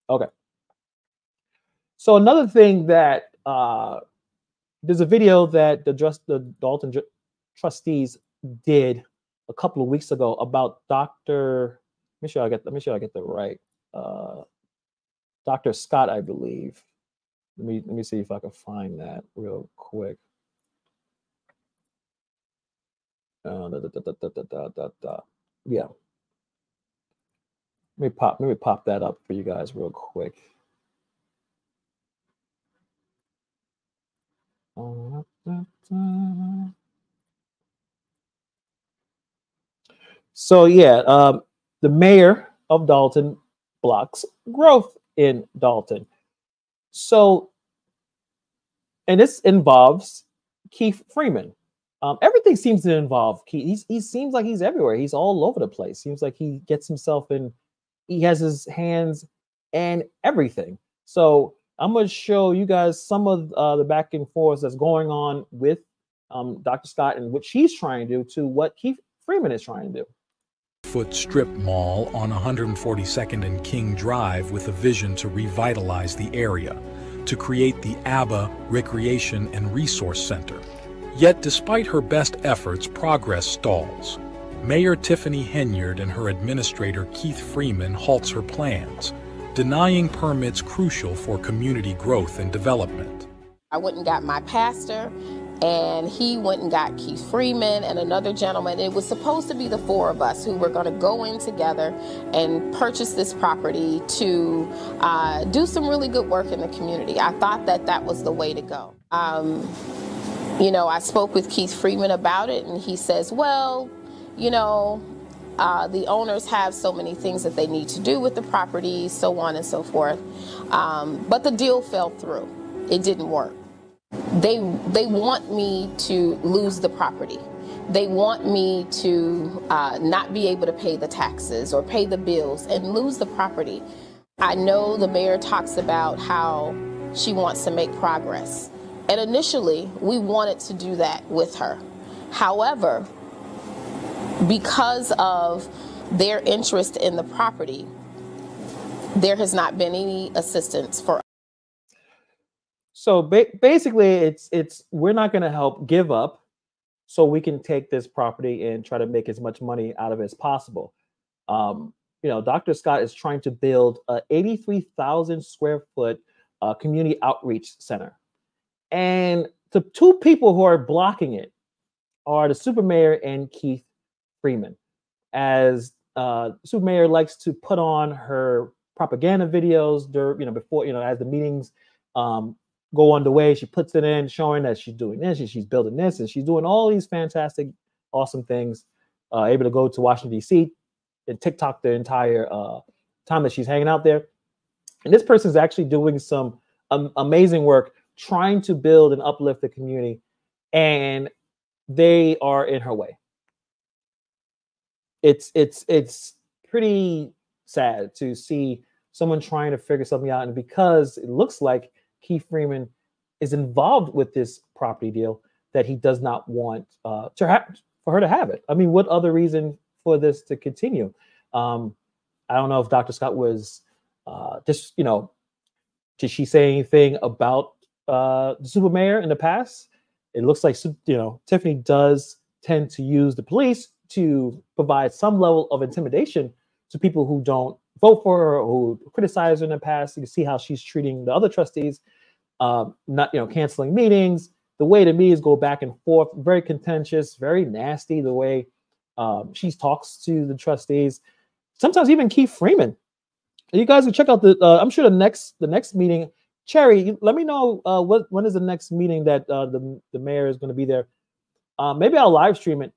Okay. So another thing that uh, there's a video that the just the Dolton trustees did a couple of weeks ago about Dr. Let me sure I get let me sure I get the right uh, Dr. Scott, I believe. Let me let me see if I can find that real quick. Uh, da, da, da, yeah. Let me pop let me pop that up for you guys real quick. So yeah, um, the mayor of Dolton blocks growth in Dolton. So, and this involves Keith Freeman. Um, everything seems to involve Keith. He seems like he's everywhere. He's all over the place. Seems like he gets himself in. He has his hands and everything. So I'm going to show you guys some of uh, the back and forth that's going on with um, Dr. Scott and what she's trying to do to what Keith Freeman is trying to do foot strip mall on 142nd and King Drive with a vision to revitalize the area, to create the ABBA Recreation and Resource Center. Yet, despite her best efforts, progress stalls. Mayor Tiffany Henyard and her administrator Keith Freeman halts her plans, denying permits crucial for community growth and development. I went and got my pastor and he went and got Keith Freeman and another gentleman. It was supposed to be the four of us who were going to go in together and purchase this property to uh, do some really good work in the community. I thought that that was the way to go. Um, you know, I spoke with Keith Freeman about it, and he says, well, you know, uh, the owners have so many things that they need to do with the property, so on and so forth. Um, but the deal fell through. It didn't work they they want me to lose the property. They want me to uh, not be able to pay the taxes or pay the bills and lose the property. I know the mayor talks about how she wants to make progress. And initially, we wanted to do that with her. However, because of their interest in the property, there has not been any assistance for us. so ba- basically, it's it's we're not going to help give up, so we can take this property and try to make as much money out of it as possible. Um, you know, Dr. Scott is trying to build a 83,000 square foot uh, community outreach center, and the two people who are blocking it are the super mayor and Keith Freeman. As uh, super mayor likes to put on her propaganda videos, you know, before you know, as the meetings um, go underway. She puts it in, showing that she's doing this and she's building this and she's doing all these fantastic, awesome things. Uh, able to go to Washington D.C. and TikTok the entire uh, time that she's hanging out there. And this person is actually doing some um, amazing work trying to build and uplift the community, and they are in her way. It's it's it's pretty sad to see someone trying to figure something out, and because it looks like Keith Freeman is involved with this property deal that he does not want uh, to have for her to have it. I mean, what other reason for this to continue? Um, I don't know if Dr. Scott was uh, just, you know, did she say anything about uh, the super mayor in the past? It looks like, you know, Tiffany does tend to use the police to provide some level of intimidation to people who don't vote for her or who criticize her in the past. You can see how she's treating the other trustees um, not you know canceling meetings. The way the meetings go back and forth, very contentious, very nasty. The way um, she talks to the trustees, sometimes even Keith Freeman. You guys can check out the. Uh, I'm sure the next the next meeting. Cherry, let me know uh, what when is the next meeting that uh, the the mayor is going to be there. Uh, maybe I'll live stream it.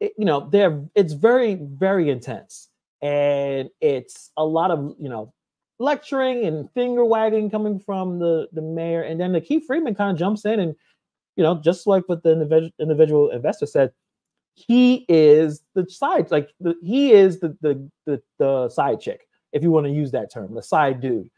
it. You know, they're it's very very intense, and it's a lot of you know lecturing and finger wagging coming from the the mayor, and then the Keith Freeman kind of jumps in and you know just like what the individual individual investor said, he is the side like the, he is the, the the the side chick if you want to use that term, the side dude,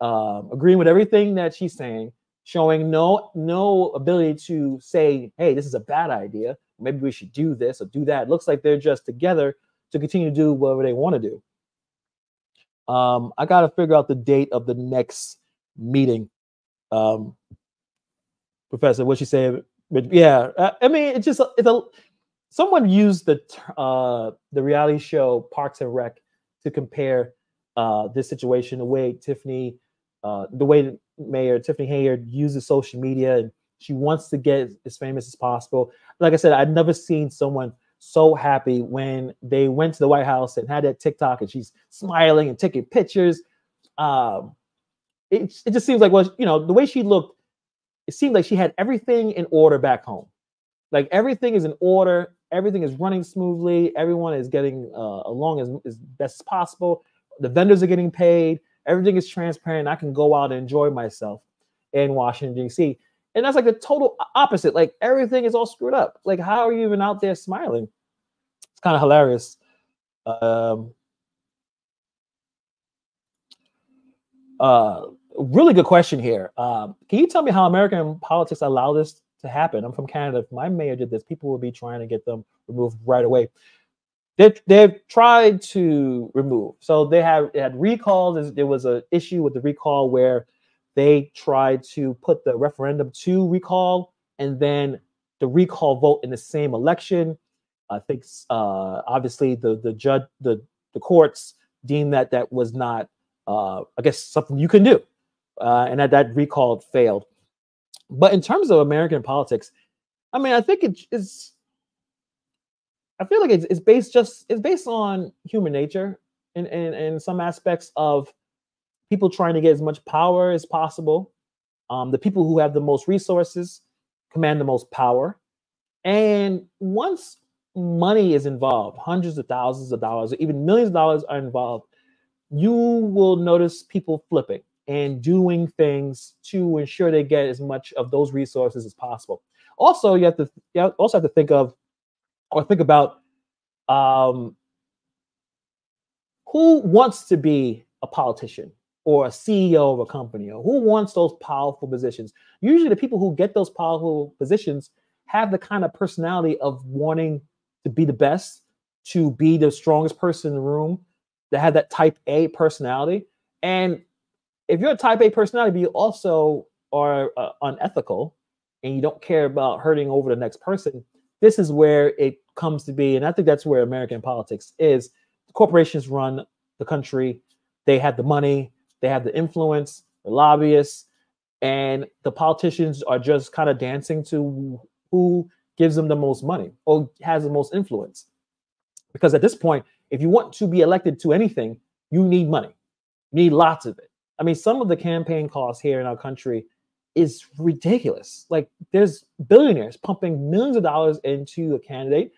um, agreeing with everything that she's saying, showing no no ability to say, hey, this is a bad idea. Maybe we should do this or do that. It looks like they're just together to continue to do whatever they want to do. Um, I got to figure out the date of the next meeting. Um, Professor, what you say? But yeah, I mean, it's just it's a someone used the uh, the reality show Parks and Rec to compare uh, this situation the way Tiffany, uh, the way Mayor Tiffany Henyard uses social media and she wants to get as famous as possible. Like I said, I've never seen someone so happy when they went to the White House and had that TikTok and she's smiling and taking pictures. Um, it, it just seems like, well, you know, the way she looked it seemed like she had everything in order back home. Like everything is in order, everything is running smoothly, everyone is getting uh, along as, as best as possible. The vendors are getting paid, everything is transparent. I can go out and enjoy myself in Washington, D.C. And that's like the total opposite. Like everything is all screwed up. Like, how are you even out there smiling? It's kind of hilarious. Um, uh, really good question here. Um, can you tell me how American politics allow this to happen? I'm from Canada. If my mayor did this, people would be trying to get them removed right away. They've, they've tried to remove. So they have had recalls. There was an issue with the recall where they tried to put the referendum to recall and then the recall vote in the same election. I think uh, obviously the the judge the the courts deemed that that was not uh, I guess something you can do, uh, and that that recall failed. But in terms of American politics, I mean, I think it is. I feel like it's, it's based just it's based on human nature and in, in some aspects of people trying to get as much power as possible. Um, the people who have the most resources command the most power. And once money is involved, hundreds of thousands of dollars, or even millions of dollars are involved, you will notice people flipping and doing things to ensure they get as much of those resources as possible. Also, you have to you also have to think of or think about um, who wants to be a politician or a CEO of a company or who wants those powerful positions. Usually, the people who get those powerful positions have the kind of personality of wanting to be the best, to be the strongest person in the room, that have that type A personality. And if you're a type A personality, but you also are uh, unethical and you don't care about hurting over the next person, this is where it comes to be. And I think that's where American politics is. Corporations run the country, they have the money, they have the influence, the lobbyists, and the politicians are just kind of dancing to who gives them the most money or has the most influence. Because at this point, if you want to be elected to anything, you need money. You need lots of it. I mean, some of the campaign costs here in our country is ridiculous. Like there's billionaires pumping millions of dollars into a candidate.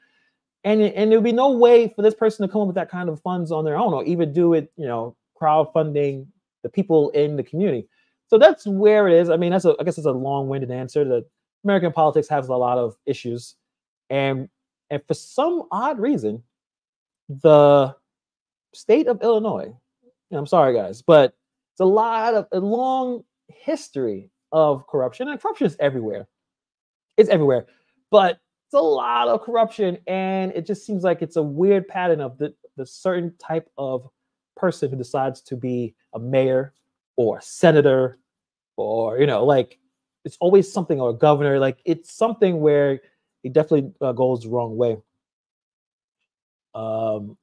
And, and there'll be no way for this person to come up with that kind of funds on their own or even do it, you know, crowdfunding the people in the community. So that's where it is. I mean, that's a, I guess it's a long-winded answer. That American politics has a lot of issues, and and for some odd reason, the state of Illinois. I'm sorry, guys, but it's a lot of a long history of corruption, and corruption is everywhere. It's everywhere, but it's a lot of corruption, and it just seems like it's a weird pattern of the the certain type of person who decides to be a mayor or a senator, or you know, like it's always something or a governor. Like it's something where it definitely uh, goes the wrong way um,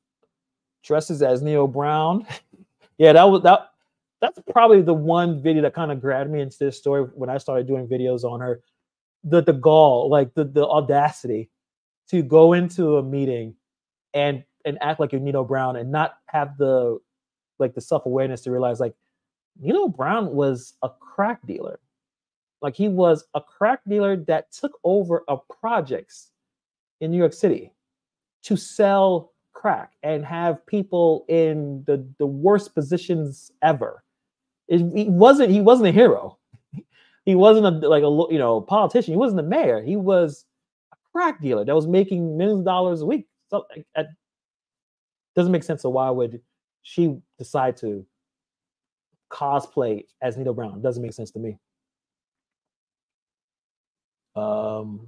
dresses as Nino Brown. [LAUGHS] yeah, that was that. That's probably the one video that kind of grabbed me into this story when I started doing videos on her. The the gall, like the the audacity to go into a meeting and and act like you're Nino Brown and not have the like the self awareness to realize like Nino Brown was a crack dealer. Like he was a crack dealer that took over a projects in New York City to sell crack and have people in the, the worst positions ever. It, he wasn't he wasn't a hero. He wasn't a like a you know politician. He wasn't a mayor. He was a crack dealer that was making millions of dollars a week. So it doesn't make sense. So why would she decide to cosplay as Nino Brown? Doesn't make sense to me. Um,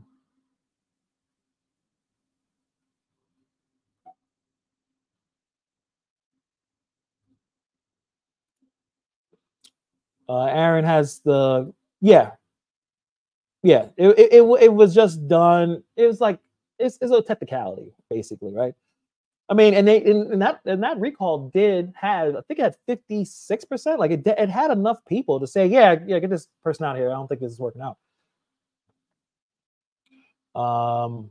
Uh, Aaron has the yeah, yeah. It, it, it, was just done. It was like it's, it's a technicality basically, right? I mean, and they and, that and that recall did have I think it had fifty six percent. Like it it had enough people to say, yeah, yeah, get this person out here. I don't think this is working out. Um,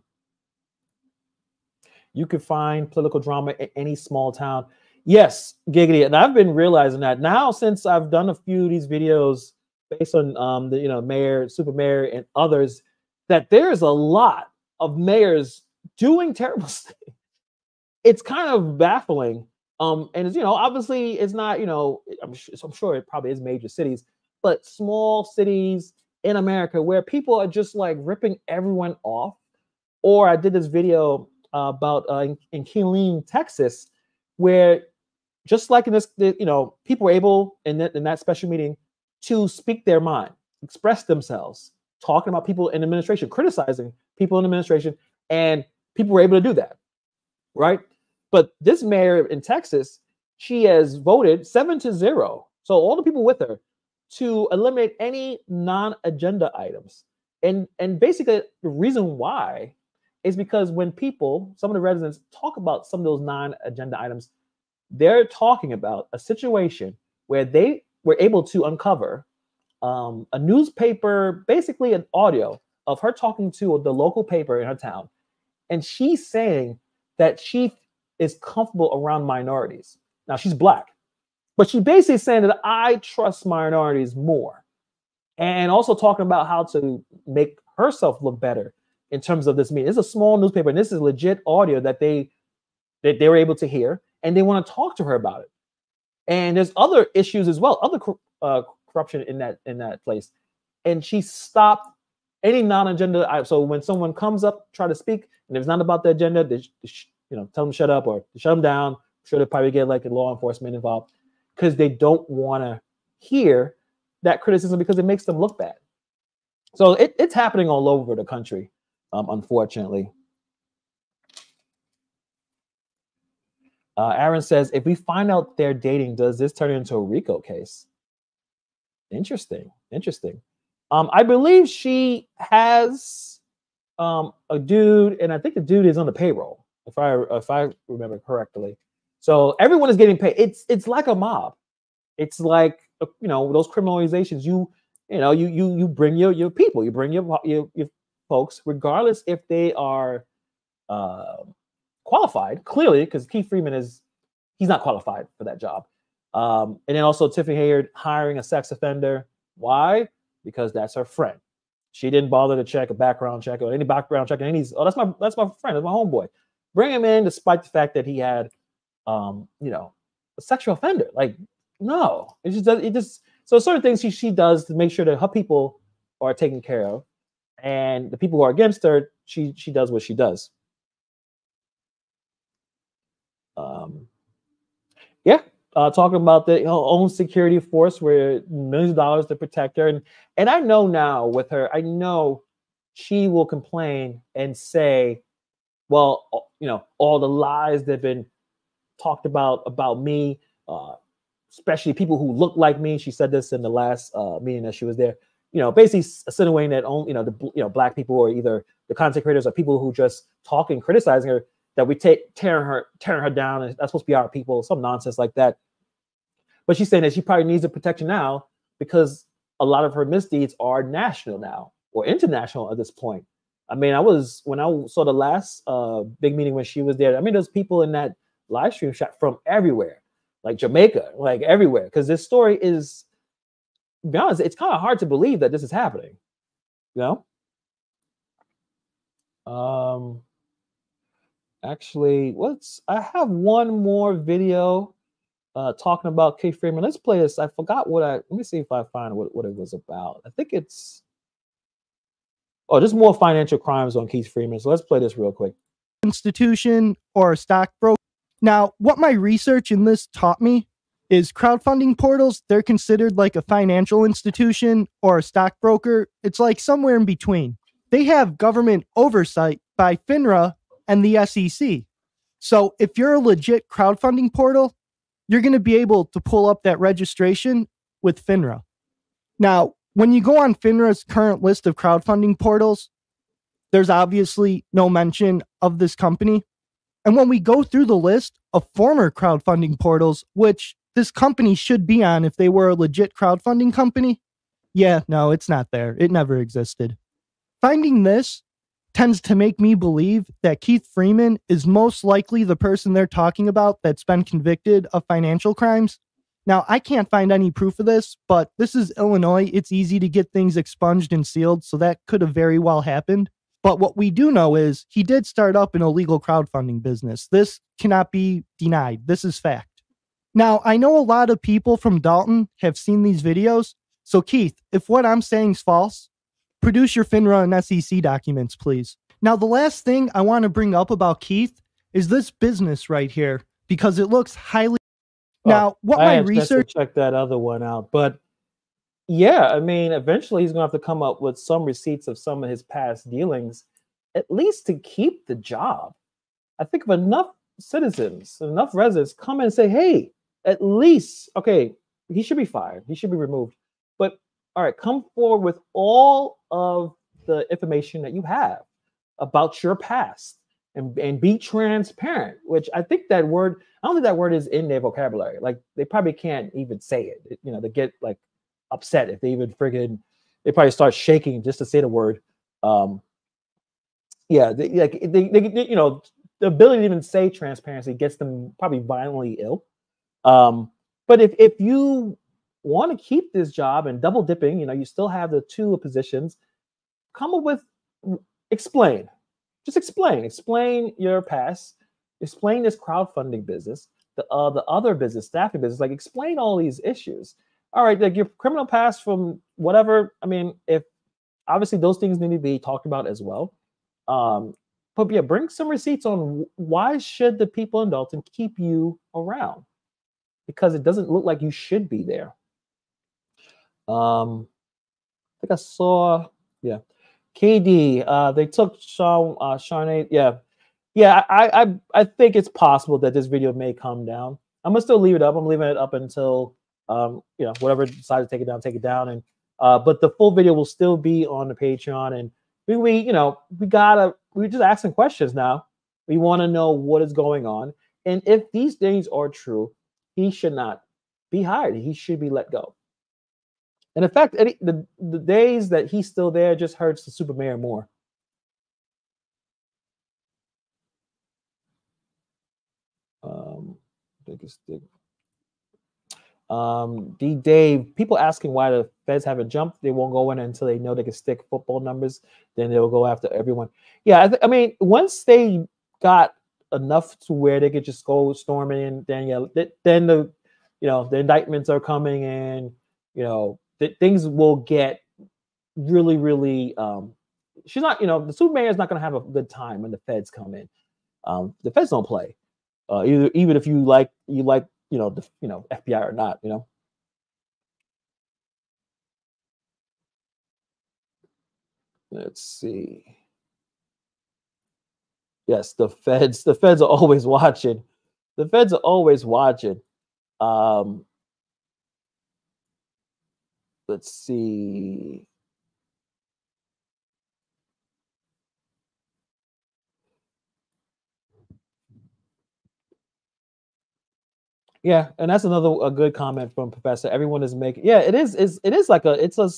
you could find political drama in any small town. Yes, giggity. And I've been realizing that now since I've done a few of these videos based on um, the you know mayor, super mayor, and others, that there's a lot of mayors doing terrible [LAUGHS] things. It's kind of baffling. Um, and you know, obviously, it's not you know, I'm, I'm sure it probably is major cities, but small cities in America where people are just like ripping everyone off. Or I did this video uh, about uh, in, in Killeen, Texas, where just like in this, you know, people were able in that, in that special meeting to speak their mind, express themselves, talking about people in administration, criticizing people in administration, and people were able to do that, right? But this mayor in Texas, she has voted seven to zero. So all the people with her to eliminate any non-agenda items. And and basically the reason why is because when people, some of the residents talk about some of those non-agenda items, they're talking about a situation where they were able to uncover um, a newspaper, basically an audio of her talking to the local paper in her town. And she's saying that she is comfortable around minorities. Now she's black, but she basically saying that I trust minorities more. And also talking about how to make herself look better in terms of this meeting. It's a small newspaper, and this is legit audio that they that they were able to hear and they want to talk to her about it. And there's other issues as well, other uh, corruption in that in that place. And she stopped any non-agenda. So when someone comes up, try to speak, and if it's not about the agenda, they, you know, tell them shut up or shut them down. I'm sure they probably get like a law enforcement involved because they don't want to hear that criticism because it makes them look bad. So it, it's happening all over the country, um, unfortunately. Uh, Aaron says, if we find out they're dating, does this turn into a RICO case? Interesting. Interesting. Um, I believe she has um, a dude, and I think the dude is on the payroll, if I if I remember correctly. So everyone is getting paid. It's it's like a mob. It's like uh, you know those criminalizations. You you know you you you bring your your people. You bring your your, your folks, regardless if they are uh, qualified, clearly, because Keith Freeman is he's not qualified for that job. Um, and then also Tiffany Henyard hiring a sex offender. Why? Because that's her friend. She didn't bother to check a background check or any background check. And he's oh, that's my that's my friend, that's my homeboy. Bring him in despite the fact that he had um, you know, a sexual offender. Like, no, it just it just so certain things she she does to make sure that her people are taken care of. And the people who are against her, she she does what she does. Um, yeah, uh, talking about the own security force where millions of dollars to protect her. And and I know now with her, I know she will complain and say, well, you know, all the lies that have been talked about about me, uh, especially people who look like me. She said this in the last uh, meeting that she was there. You know, basically insinuating that only you know the you know black people or either the content creators or people who just talk and criticizing her that we take tearing her tearing her down and that's supposed to be our people, some nonsense like that. But she's saying that she probably needs a protection now because a lot of her misdeeds are national now or international at this point. I mean, I was when I saw the last uh, big meeting when she was there. I mean, there's people in that live stream shot from everywhere, like Jamaica, like everywhere, because this story is, be honest, it's kind of hard to believe that this is happening. You know. Um, actually, let's. I have one more video uh, talking about Keith Freeman. Let's play this. I forgot what I. Let me see if I find what, what it was about. I think it's. Oh, there's more financial crimes on Keith Freeman. So let's play this real quick. Institution or a stockbroker. Now, what my research in this taught me is crowdfunding portals, they're considered like a financial institution or a stockbroker. It's like somewhere in between. They have government oversight by FINRA and the SEC. So if you're a legit crowdfunding portal, you're going to be able to pull up that registration with FINRA. Now, when you go on FINRA's current list of crowdfunding portals, there's obviously no mention of this company. And when we go through the list of former crowdfunding portals, which this company should be on if they were a legit crowdfunding company, yeah, no, it's not there. It never existed. Finding this tends to make me believe that Keith Freeman is most likely the person they're talking about that's been convicted of financial crimes Now, I can't find any proof of this, but this is Illinois. It's easy to get things expunged and sealed, so that could have very well happened. But what we do know is he did start up an illegal crowdfunding business. This cannot be denied. This is fact. Now, I know a lot of people from Dolton have seen these videos. So, Keith, if what I'm saying is false, produce your FINRA and SEC documents, please. Now, the last thing I want to bring up about Keith is this business right here because it looks highly. Oh, now, what I my research. check that other one out, but yeah, I mean, eventually he's gonna have to come up with some receipts of some of his past dealings, at least to keep the job. I think if enough citizens, enough residents come and say, "Hey, at least okay, he should be fired, he should be removed," all right, come forward with all of the information that you have about your past and, and be transparent, which I think that word, I don't think that word is in their vocabulary. Like they probably can't even say it. You know, they get like upset if they even friggin' they probably start shaking just to say the word. Um yeah, they, like they, they, they, you know, the ability to even say transparency gets them probably violently ill. Um, but if if you want to keep this job and double dipping, you know, you still have the two positions, come up with explain. Just explain. Explain your past. Explain this crowdfunding business, the uh, the other business, staffing business. Like explain all these issues. All right, like your criminal past from whatever. I mean, if obviously those things need to be talked about as well. Um, but yeah, bring some receipts on why should the people in Dolton keep you around? Because it doesn't look like you should be there. Um, I think I saw, yeah, KD. Uh, they took Sean uh, Charnay. Yeah, yeah. I, I I think it's possible that this video may come down. I'm gonna still leave it up. I'm leaving it up until um, you know, whatever decide to take it down, take it down. And uh, but the full video will still be on the Patreon. And we, we you know, we gotta we're just asking questions now. We want to know what is going on. And if these things are true, he should not be hired. He should be let go. And in fact, the, the days that he's still there just hurts the super mayor more. Um, biggest thing. Um, D Dave, people asking why the feds haven't jumped. They won't go in until they know they can stick football numbers. Then they'll go after everyone. Yeah, I, th- I mean, once they got enough to where they could just go storming in, then yeah, th- then the you know the indictments are coming in. You know, th- things will get really, really. Um, she's not, you know, the super mayor is not going to have a good time when the feds come in. Um, the feds don't play. Uh, either even if you like you like you know, the, you know, FBI or not, you know. Let's see. Yes, the feds, the feds are always [LAUGHS] watching. The feds are always watching. Um, let's see. Yeah, and that's another a good comment from Professor. Everyone is making yeah, it is is it is like a it's a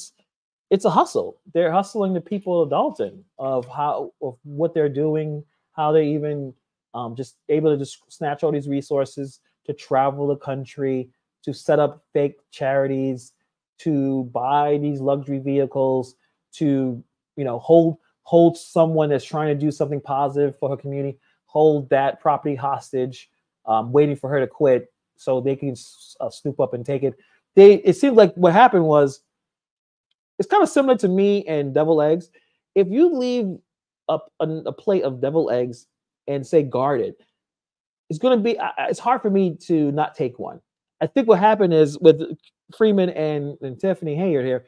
it's a hustle. They're hustling the people of Dolton of how of what they're doing, how they even um, just able to just snatch all these resources to travel the country, to set up fake charities, to buy these luxury vehicles, to you know hold hold someone that's trying to do something positive for her community, hold that property hostage, um, waiting for her to quit so they can uh, snoop up and take it. They it seems like what happened was it's kind of similar to me and devil eggs. If you leave up a, a, plate of devil eggs and say guarded, it's going to be it's hard for me to not take one. I think what happened is with Freeman and, and Tiffany Henyard here,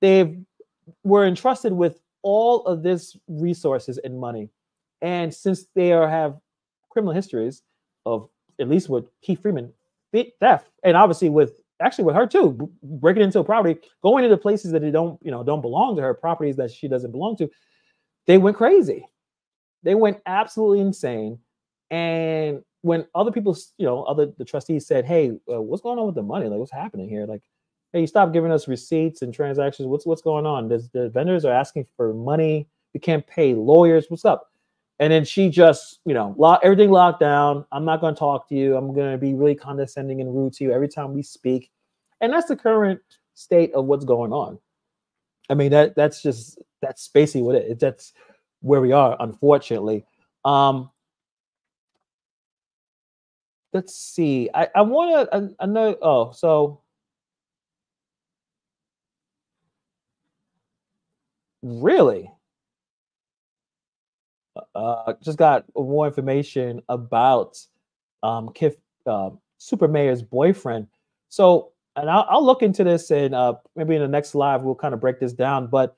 they were entrusted with all of this resources and money. And since they are have criminal histories of at least with Keith Freeman theft, and obviously with actually with her too, breaking into a property, going into places that they don't, you know, don't belong to her, properties that she doesn't belong to. They went crazy. They went absolutely insane. And when other people, you know, other the trustees said, "Hey, uh, what's going on with the money? Like, what's happening here? Like, hey, you stop giving us receipts and transactions. What's what's going on? There's, the vendors are asking for money. We can't pay lawyers. What's up?" And then she just, you know, lock everything locked down. I'm not going to talk to you. I'm going to be really condescending and rude to you every time we speak. And that's the current state of what's going on. I mean, that that's just that's basically what it. That's where we are, unfortunately. Um, let's see. I, I want to I, know. Oh, so really, uh, just got more information about um Kif uh, Super Mayor's boyfriend. So, and I'll, I'll look into this, and uh, maybe in the next live we'll kind of break this down. But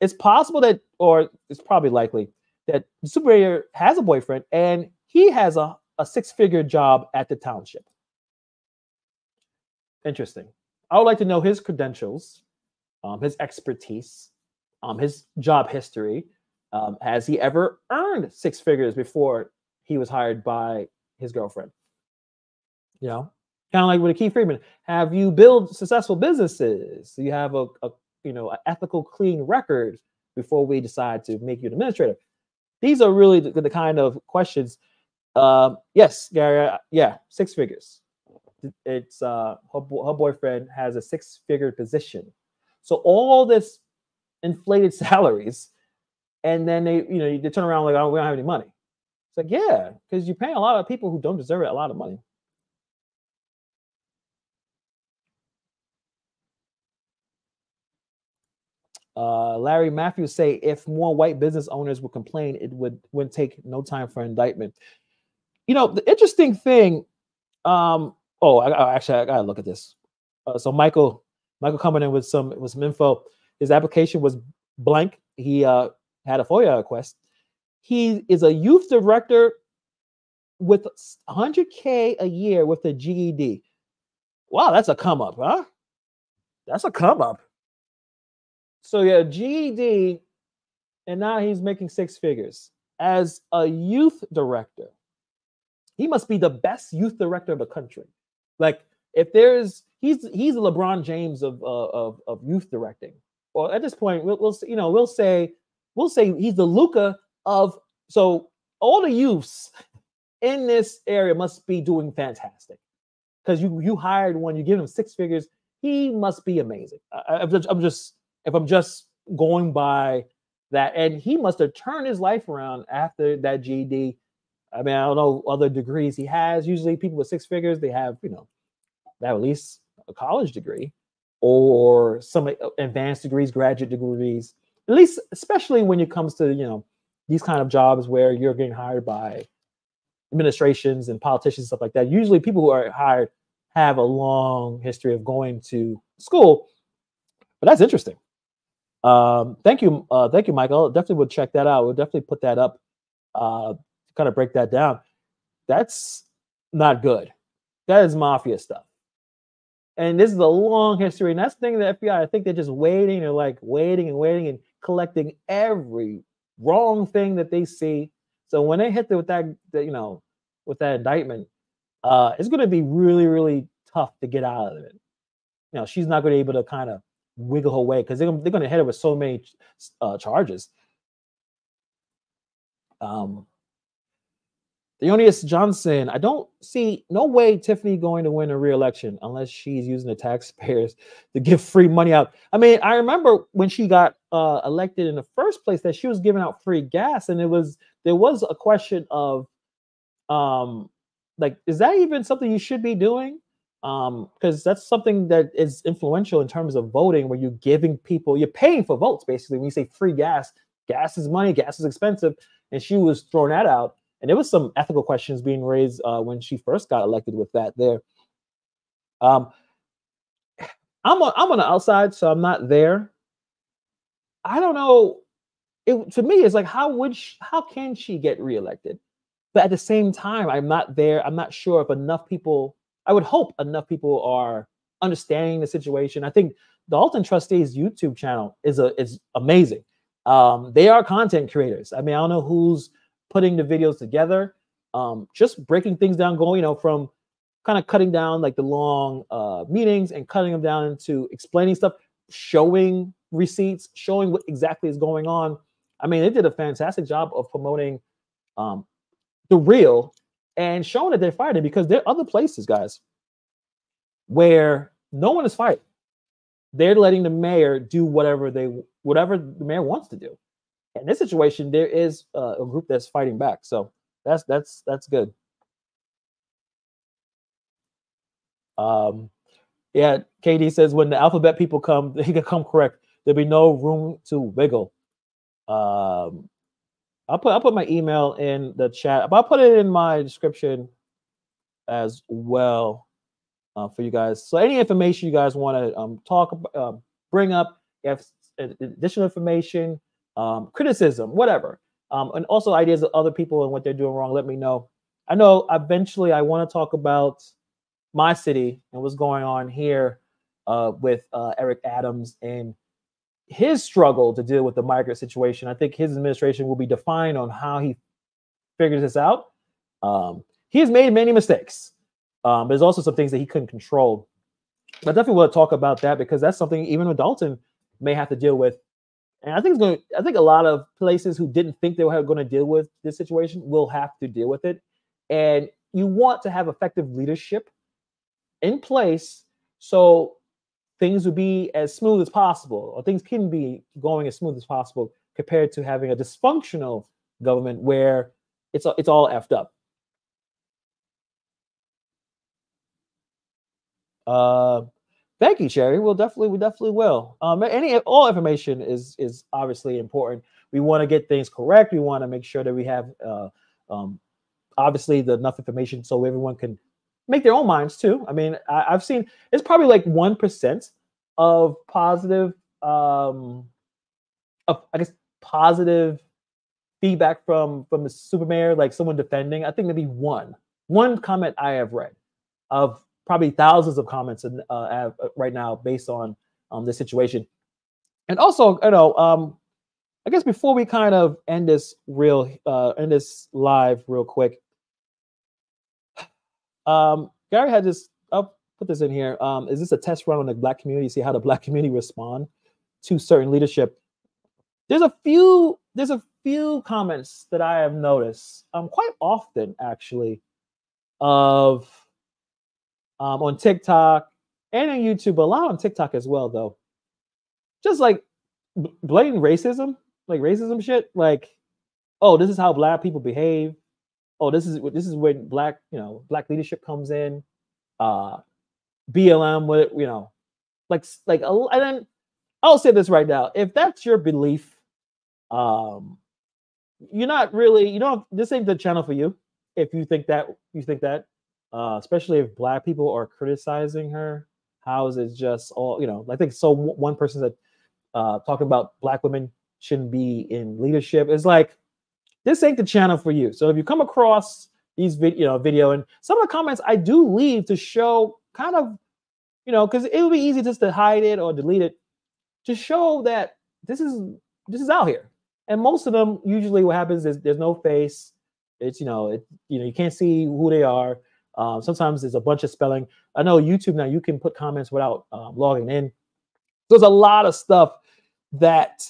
it's possible that, or it's probably likely that Super Mayor has a boyfriend, and he has a a six figure job at the township. Interesting. I would like to know his credentials, um, his expertise, um, his job history. Um, has he ever earned six figures before he was hired by his girlfriend? You know, kind of like with a Keith Freeman. Have you built successful businesses? Do you have a, a you know an ethical, clean record before we decide to make you an administrator? These are really the, the kind of questions um, yes, Gary. Uh, yeah, six figures. It's uh, her, her boyfriend has a six-figure position. So all this inflated [LAUGHS] salaries, and then they, you know, they turn around like, "Oh, we don't have any money." It's like, yeah, because you're paying a lot of people who don't deserve it a lot of money. Uh, Larry Matthews say if more white business owners would complain, it would wouldn't take no time for indictment you know, the interesting thing. Um, oh, I, I actually I gotta look at this. Uh, so Michael, Michael coming in with some with some info. His application was blank. He uh, had a FOIA request. He is a youth director with 100k a year with a GED. Wow, that's a come up, huh? That's a come up. So yeah, GED, and now he's making six figures as a youth director he must be the best youth director of the country. Like if there's he's he's the LeBron James of uh, of of youth directing. Well, at this point, we'll, we'll you know we'll say we'll say he's the Luka of so all the youths in this area must be doing fantastic because you you hired one, you give him six figures. He must be amazing. I, I'm just, I'm just if I'm just going by that, and he must have turned his life around after that GED I mean, I don't know other degrees he has. Usually, people with six figures, they have, you know, they have at least a college degree or some advanced degrees, graduate degrees. At least, especially when it comes to, you know, these kind of jobs where you're getting hired by administrations and politicians, stuff like that. Usually, people who are hired have a long history of going to school. But that's interesting. Um, thank you, uh, thank you, Michael. Definitely would check that out. We'll definitely put that up. Uh, kind of break that down, that's not good. That is mafia stuff. And this is a long history. And that's the thing the FBI, I think they're just waiting. They're like waiting and waiting and collecting every wrong thing that they see. So when they hit the, with that, you know, with that indictment, uh, it's going to be really, really tough to get out of it. You know, she's not going to be able to kind of wiggle her way because they're, they're going to hit her with so many uh, charges. Um, Theonius Johnson, I don't see no way Tiffany going to win a re-election unless she's using the taxpayers to give free money out. I mean, I remember when she got uh, elected in the first place that she was giving out free gas, and it was there was a question of, um, like, is that even something you should be doing? Um, because that's something that is influential in terms of voting, where you're giving people, you're paying for votes basically. When you say free gas, gas is money, gas is expensive, and she was throwing that out and there was some ethical questions being raised uh, when she first got elected with that there. Um, I'm on, I'm on the outside, so I'm not there. I don't know. It to me, it's like how would she, how can she get reelected? But at the same time, I'm not there. I'm not sure if enough people. I would hope enough people are understanding the situation. I think the Dolton Trustees YouTube channel is a is amazing. Um, they are content creators. I mean, I don't know who's putting the videos together, um, just breaking things down, going, you know, from kind of cutting down like the long uh, meetings and cutting them down into explaining stuff, showing receipts, showing what exactly is going on. I mean, they did a fantastic job of promoting um, the real and showing that they're fighting because there are other places, guys, where no one is fighting. They're letting the mayor do whatever they whatever the mayor wants to do. In this situation, there is uh, a group that's fighting back. So that's that's that's good. Um, yeah, KD says when the alphabet people come, [LAUGHS] they can come correct. There'll be no room to wiggle. Um, I'll put I'll put my email in the chat, but I'll put it in my description as well uh, for you guys. So any information you guys want to um, talk uh, bring up, if additional information, um, criticism, whatever, um, and also ideas of other people and what they're doing wrong, let me know. I know eventually I want to talk about my city and what's going on here uh, with uh, Eric Adams and his struggle to deal with the migrant situation. I think his administration will be defined on how he figures this out. Um, he has made many mistakes. Um, there's also some things that he couldn't control. But I definitely want to talk about that because that's something even Dolton may have to deal with. And I think it's going. I think a lot of places who didn't think they were going to deal with this situation will have to deal with it. And you want to have effective leadership in place so things would be as smooth as possible, or things can be going as smooth as possible compared to having a dysfunctional government where it's it's all effed up. Uh, thank you, Cherry. We'll definitely, we definitely will. Um, any all information is is obviously important. We want to get things correct. We want to make sure that we have uh, um, obviously the enough information so everyone can make their own minds too. I mean, I, have seen it's probably like one percent of positive, um, of, I guess positive feedback from from the super mayor, like someone defending. I think maybe one one comment I have read of probably thousands of comments in, uh, uh right now based on um, this situation. And also, you know, um, I guess before we kind of end this real uh, end this live real quick, [SIGHS] um, Gary had this. I'll put this in here. Um, is this a test run on the black community? See how the black community respond to certain leadership. There's a few. There's a few comments that I have noticed um, quite often, actually, of um, on TikTok and on YouTube. A lot on TikTok as well, though. Just like blatant racism, like racism shit. Like, oh, this is how black people behave oh, this is this is when black, you know, black leadership comes in. Uh BLM, with you know, like like and then I'll say this right now: if that's your belief, um, you're not really, you know, this ain't the channel for you. If you think that you think that, uh, especially if black people are criticizing her, how is it just all you know? I think so. One person said uh, talking about black women shouldn't be in leadership It's like this ain't the channel for you. So if you come across these video, you know, video and some of the comments I do leave to show kind of, you know, because it would be easy just to hide it or delete it to show that this is this is out here. And most of them usually what happens is there's no face. It's you know, it you know, you can't see who they are. Um, sometimes there's a bunch of spelling. I know YouTube now you can put comments without um, logging in. There's a lot of stuff that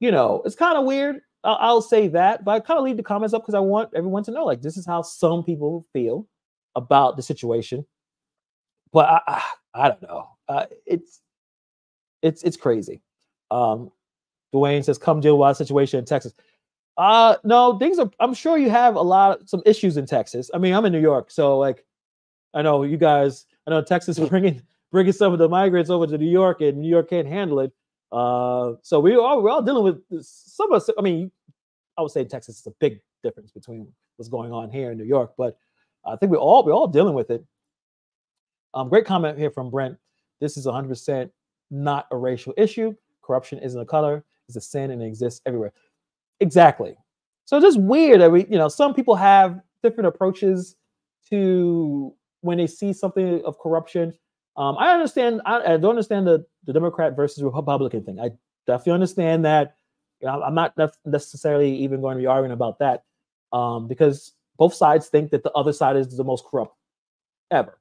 you know it's kind of weird I'll, I'll say that, but I kind of leave the comments up because I want everyone to know like this is how some people feel about the situation. But I, I, I don't know. Uh, it's it's it's crazy. Um, Dwayne says, "Come deal with our situation in Texas." Uh no, things are. I'm sure you have a lot of some issues in Texas. I mean, I'm in New York, so like, I know you guys. I know Texas [LAUGHS] is bringing bringing some of the migrants over to New York, and New York can't handle it. Uh, so we are we're all dealing with some of us. I mean, I would say Texas is a big difference between what's going on here in New York, but I think we're all we're all dealing with it. Um, great comment here from Brent. This is 100% not a racial issue. Corruption isn't a color; it's a sin, and it exists everywhere. Exactly. So it's just weird that we, you know, some people have different approaches to when they see something of corruption. Um, I understand. I, I don't understand the the Democrat versus Republican thing. I definitely understand that You know, I'm not necessarily even going to be arguing about that um, because both sides think that the other side is the most corrupt ever.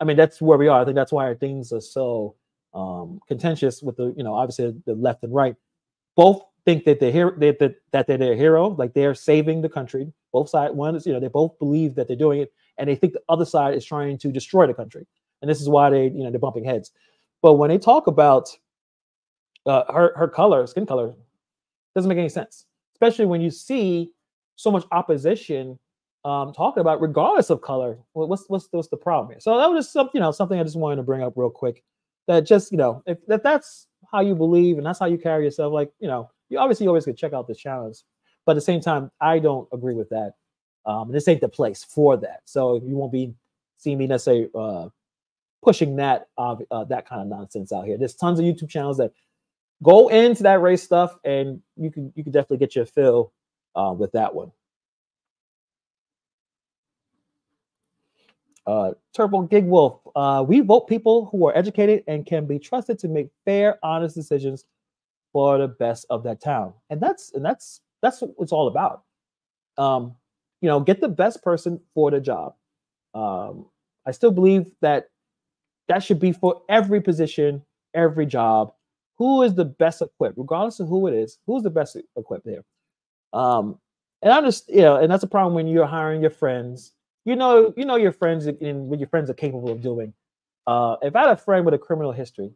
I mean, that's where we are. I think that's why our things are so um, contentious with the, you know, obviously the left and right. Both think that they're here that, that, that they're their hero, like they're saving the country. Both sides, one is, you know, they both believe that they're doing it, and they think the other side is trying to destroy the country. And this is why they, you know, they're bumping heads. But when they talk about uh, her her color, skin color, doesn't make any sense, especially when you see so much opposition um, talking about, regardless of color. What's what's what's the problem here? So that was just something, you know, something I just wanted to bring up real quick. That just, you know, if that that's how you believe and that's how you carry yourself, like, you know, you obviously always could check out the challenge. But at the same time, I don't agree with that. Um, this ain't the place for that. So you won't be seeing me necessarily uh, pushing that uh, uh, that kind of nonsense out here. There's tons of YouTube channels that go into that race stuff, and you can you can definitely get your fill uh, with that one. Uh, Turbo Gig Wolf, uh, we vote people who are educated and can be trusted to make fair, honest decisions for the best of that town, and that's and that's that's what it's all about. Um, you know, get the best person for the job. Um, I still believe that that should be for every position, every job. Who is the best equipped, regardless of who it is? Who's the best equipped there? Um, and I'm just, you know, and that's a problem when you're hiring your friends. You know, you know your friends and what your friends are capable of doing. Uh, if I had a friend with a criminal history,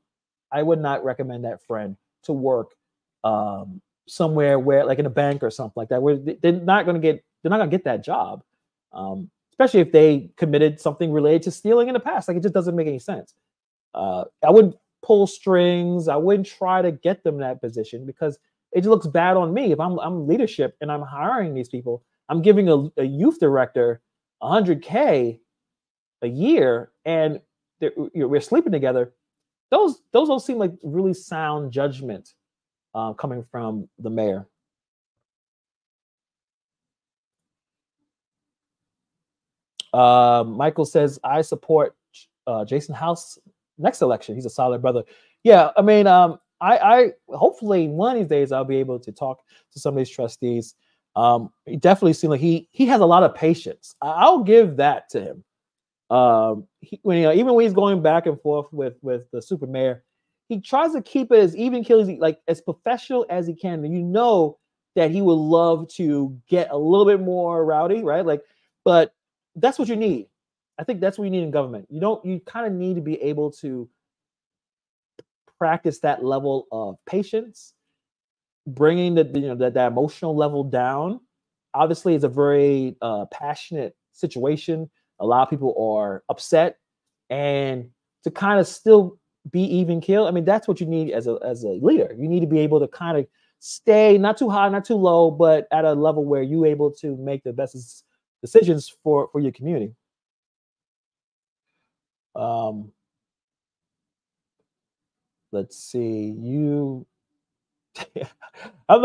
I would not recommend that friend to work um, somewhere where, like in a bank or something like that, where they're not going to get, they're not going to get that job, um, especially if they committed something related to stealing in the past. Like it just doesn't make any sense. Uh, I wouldn't pull strings. I wouldn't try to get them that position because it just looks bad on me. If I'm I'm leadership and I'm hiring these people, I'm giving a, a youth director 100k a year, and we're sleeping together. Those those don't seem like really sound judgment uh, coming from the mayor. Uh, Michael says, I support uh, Jason House next election. He's a solid brother. Yeah, I mean, um, I, I hopefully one of these days I'll be able to talk to some of these trustees. Um, he definitely seems like he he has a lot of patience. I'll give that to him. Um, he, when you know, even when he's going back and forth with with the super mayor, he tries to keep it as even kill as he, like as professional as he can. And you know that he would love to get a little bit more rowdy, right? Like, but that's what you need. I think that's what you need in government. You don't. You kind of need to be able to practice that level of patience, bringing the you know that, that emotional level down. Obviously, it's a very uh, passionate situation. A lot of people are upset, and to kind of still be even kill. I mean, that's what you need as a as a leader. You need to be able to kind of stay not too high, not too low, but at a level where you're able to make the best decisions for for your community. Um, let's see you [LAUGHS] I'm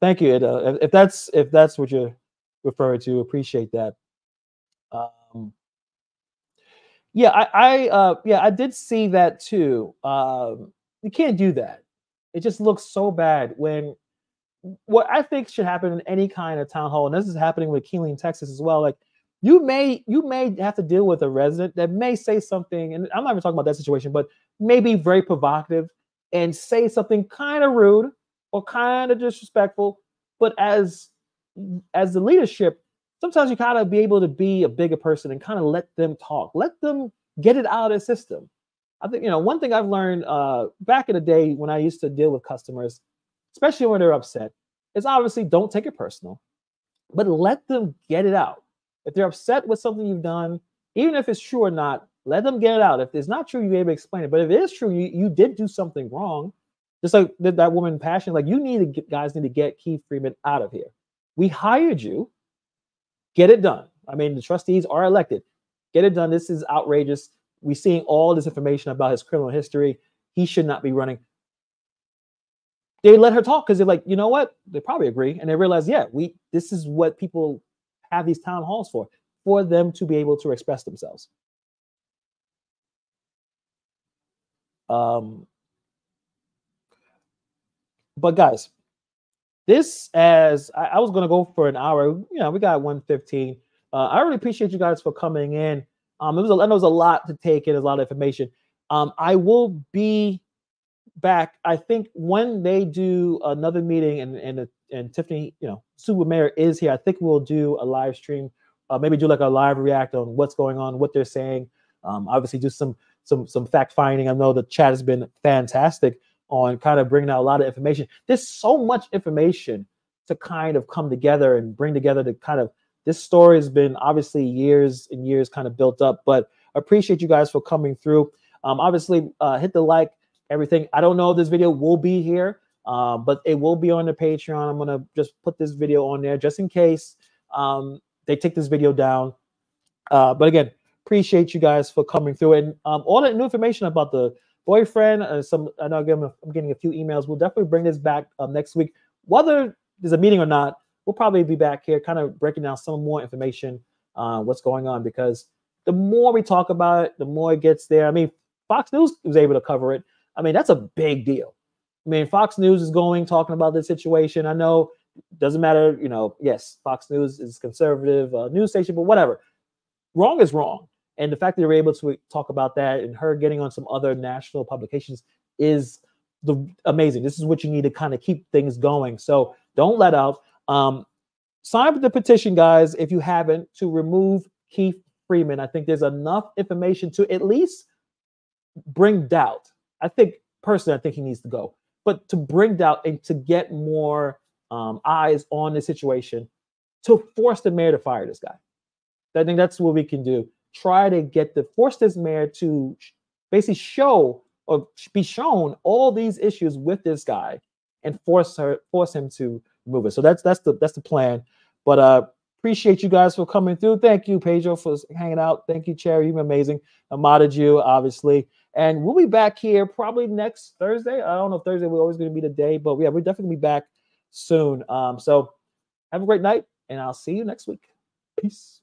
thank you if, if that's if that's what you're referring to appreciate that um yeah i i uh yeah i did see that too um you can't do that. It just looks so bad when what i think should happen in any kind of town hall and this is happening with Keeling, texas as well like you may you may have to deal with a resident that may say something and i'm not even talking about that situation but maybe very provocative and say something kind of rude or kind of disrespectful but as as the leadership sometimes you of be able to be a bigger person and kind of let them talk let them get it out of the system i think you know one thing i've learned uh back in the day when i used to deal with customers especially when they're upset is obviously don't take it personal but let them get it out if they're upset with something you've done even if it's true or not let them get it out. If it's not true, you're able to explain it. But if it is true, you, you did do something wrong. Just like that, that woman passion, like you need to get, guys need to get Keith Freeman out of here. We hired you. Get it done. I mean, the trustees are elected. Get it done. This is outrageous. We're seeing all this information about his criminal history. He should not be running. They let her talk because they're like, you know what? They probably agree, and they realize, yeah, we this is what people have these town halls for, for them to be able to express themselves. Um, but guys, this as I, I was going to go for an hour. You know, we got 115. Uh, I really appreciate you guys for coming in. Um, it was a, I know it was a lot to take in, a lot of information. Um, I will be back, I think when they do another meeting and and and Tiffany, you know, Super Mayor is here, I think we'll do a live stream, uh, maybe do like a live react on what's going on, what they're saying. Um, obviously, do some some some fact finding. I know the chat has been fantastic on kind of bringing out a lot of information. There's so much information to kind of come together and bring together to kind of this story has been obviously years and years kind of built up, but appreciate you guys for coming through. Um, obviously, uh, hit the like, everything. I don't know if this video will be here, uh, but it will be on the Patreon. I'm gonna just put this video on there just in case um, they take this video down. Uh, but again, appreciate you guys for coming through and um, all that new information about the boyfriend. Uh, some I know I'm, getting a few emails. We'll definitely bring this back um, next week, whether there's a meeting or not. We'll probably be back here, kind of breaking down some more information, uh, what's going on, because the more we talk about it, the more it gets there. I mean, Fox News was able to cover it. I mean, that's a big deal. I mean, Fox News is going talking about this situation. I know doesn't matter, you know, yes, Fox News is conservative uh, news station, but whatever. Wrong is wrong. And the fact that they're able to talk about that and her getting on some other national publications is the amazing. This is what you need to kind of keep things going. So don't let out. Um, sign the petition, guys, if you haven't, to remove Keith Freeman. I think there's enough information to at least bring doubt. I think personally, I think he needs to go. But to bring doubt and to get more um, eyes on the situation, to force the mayor to fire this guy. I think that's what we can do. Try to get the force this mayor to basically show or be shown all these issues with this guy and force her force him to move it. So that's that's the that's the plan. But uh appreciate you guys for coming through. Thank you, Pedro, for hanging out. Thank you, Cherry. You've been amazing. Modded you, obviously. And we'll be back here probably next Thursday. I don't know if Thursday we're always going to be the day, but yeah, we're definitely be back soon. Um, so have a great night, and I'll see you next week. Peace.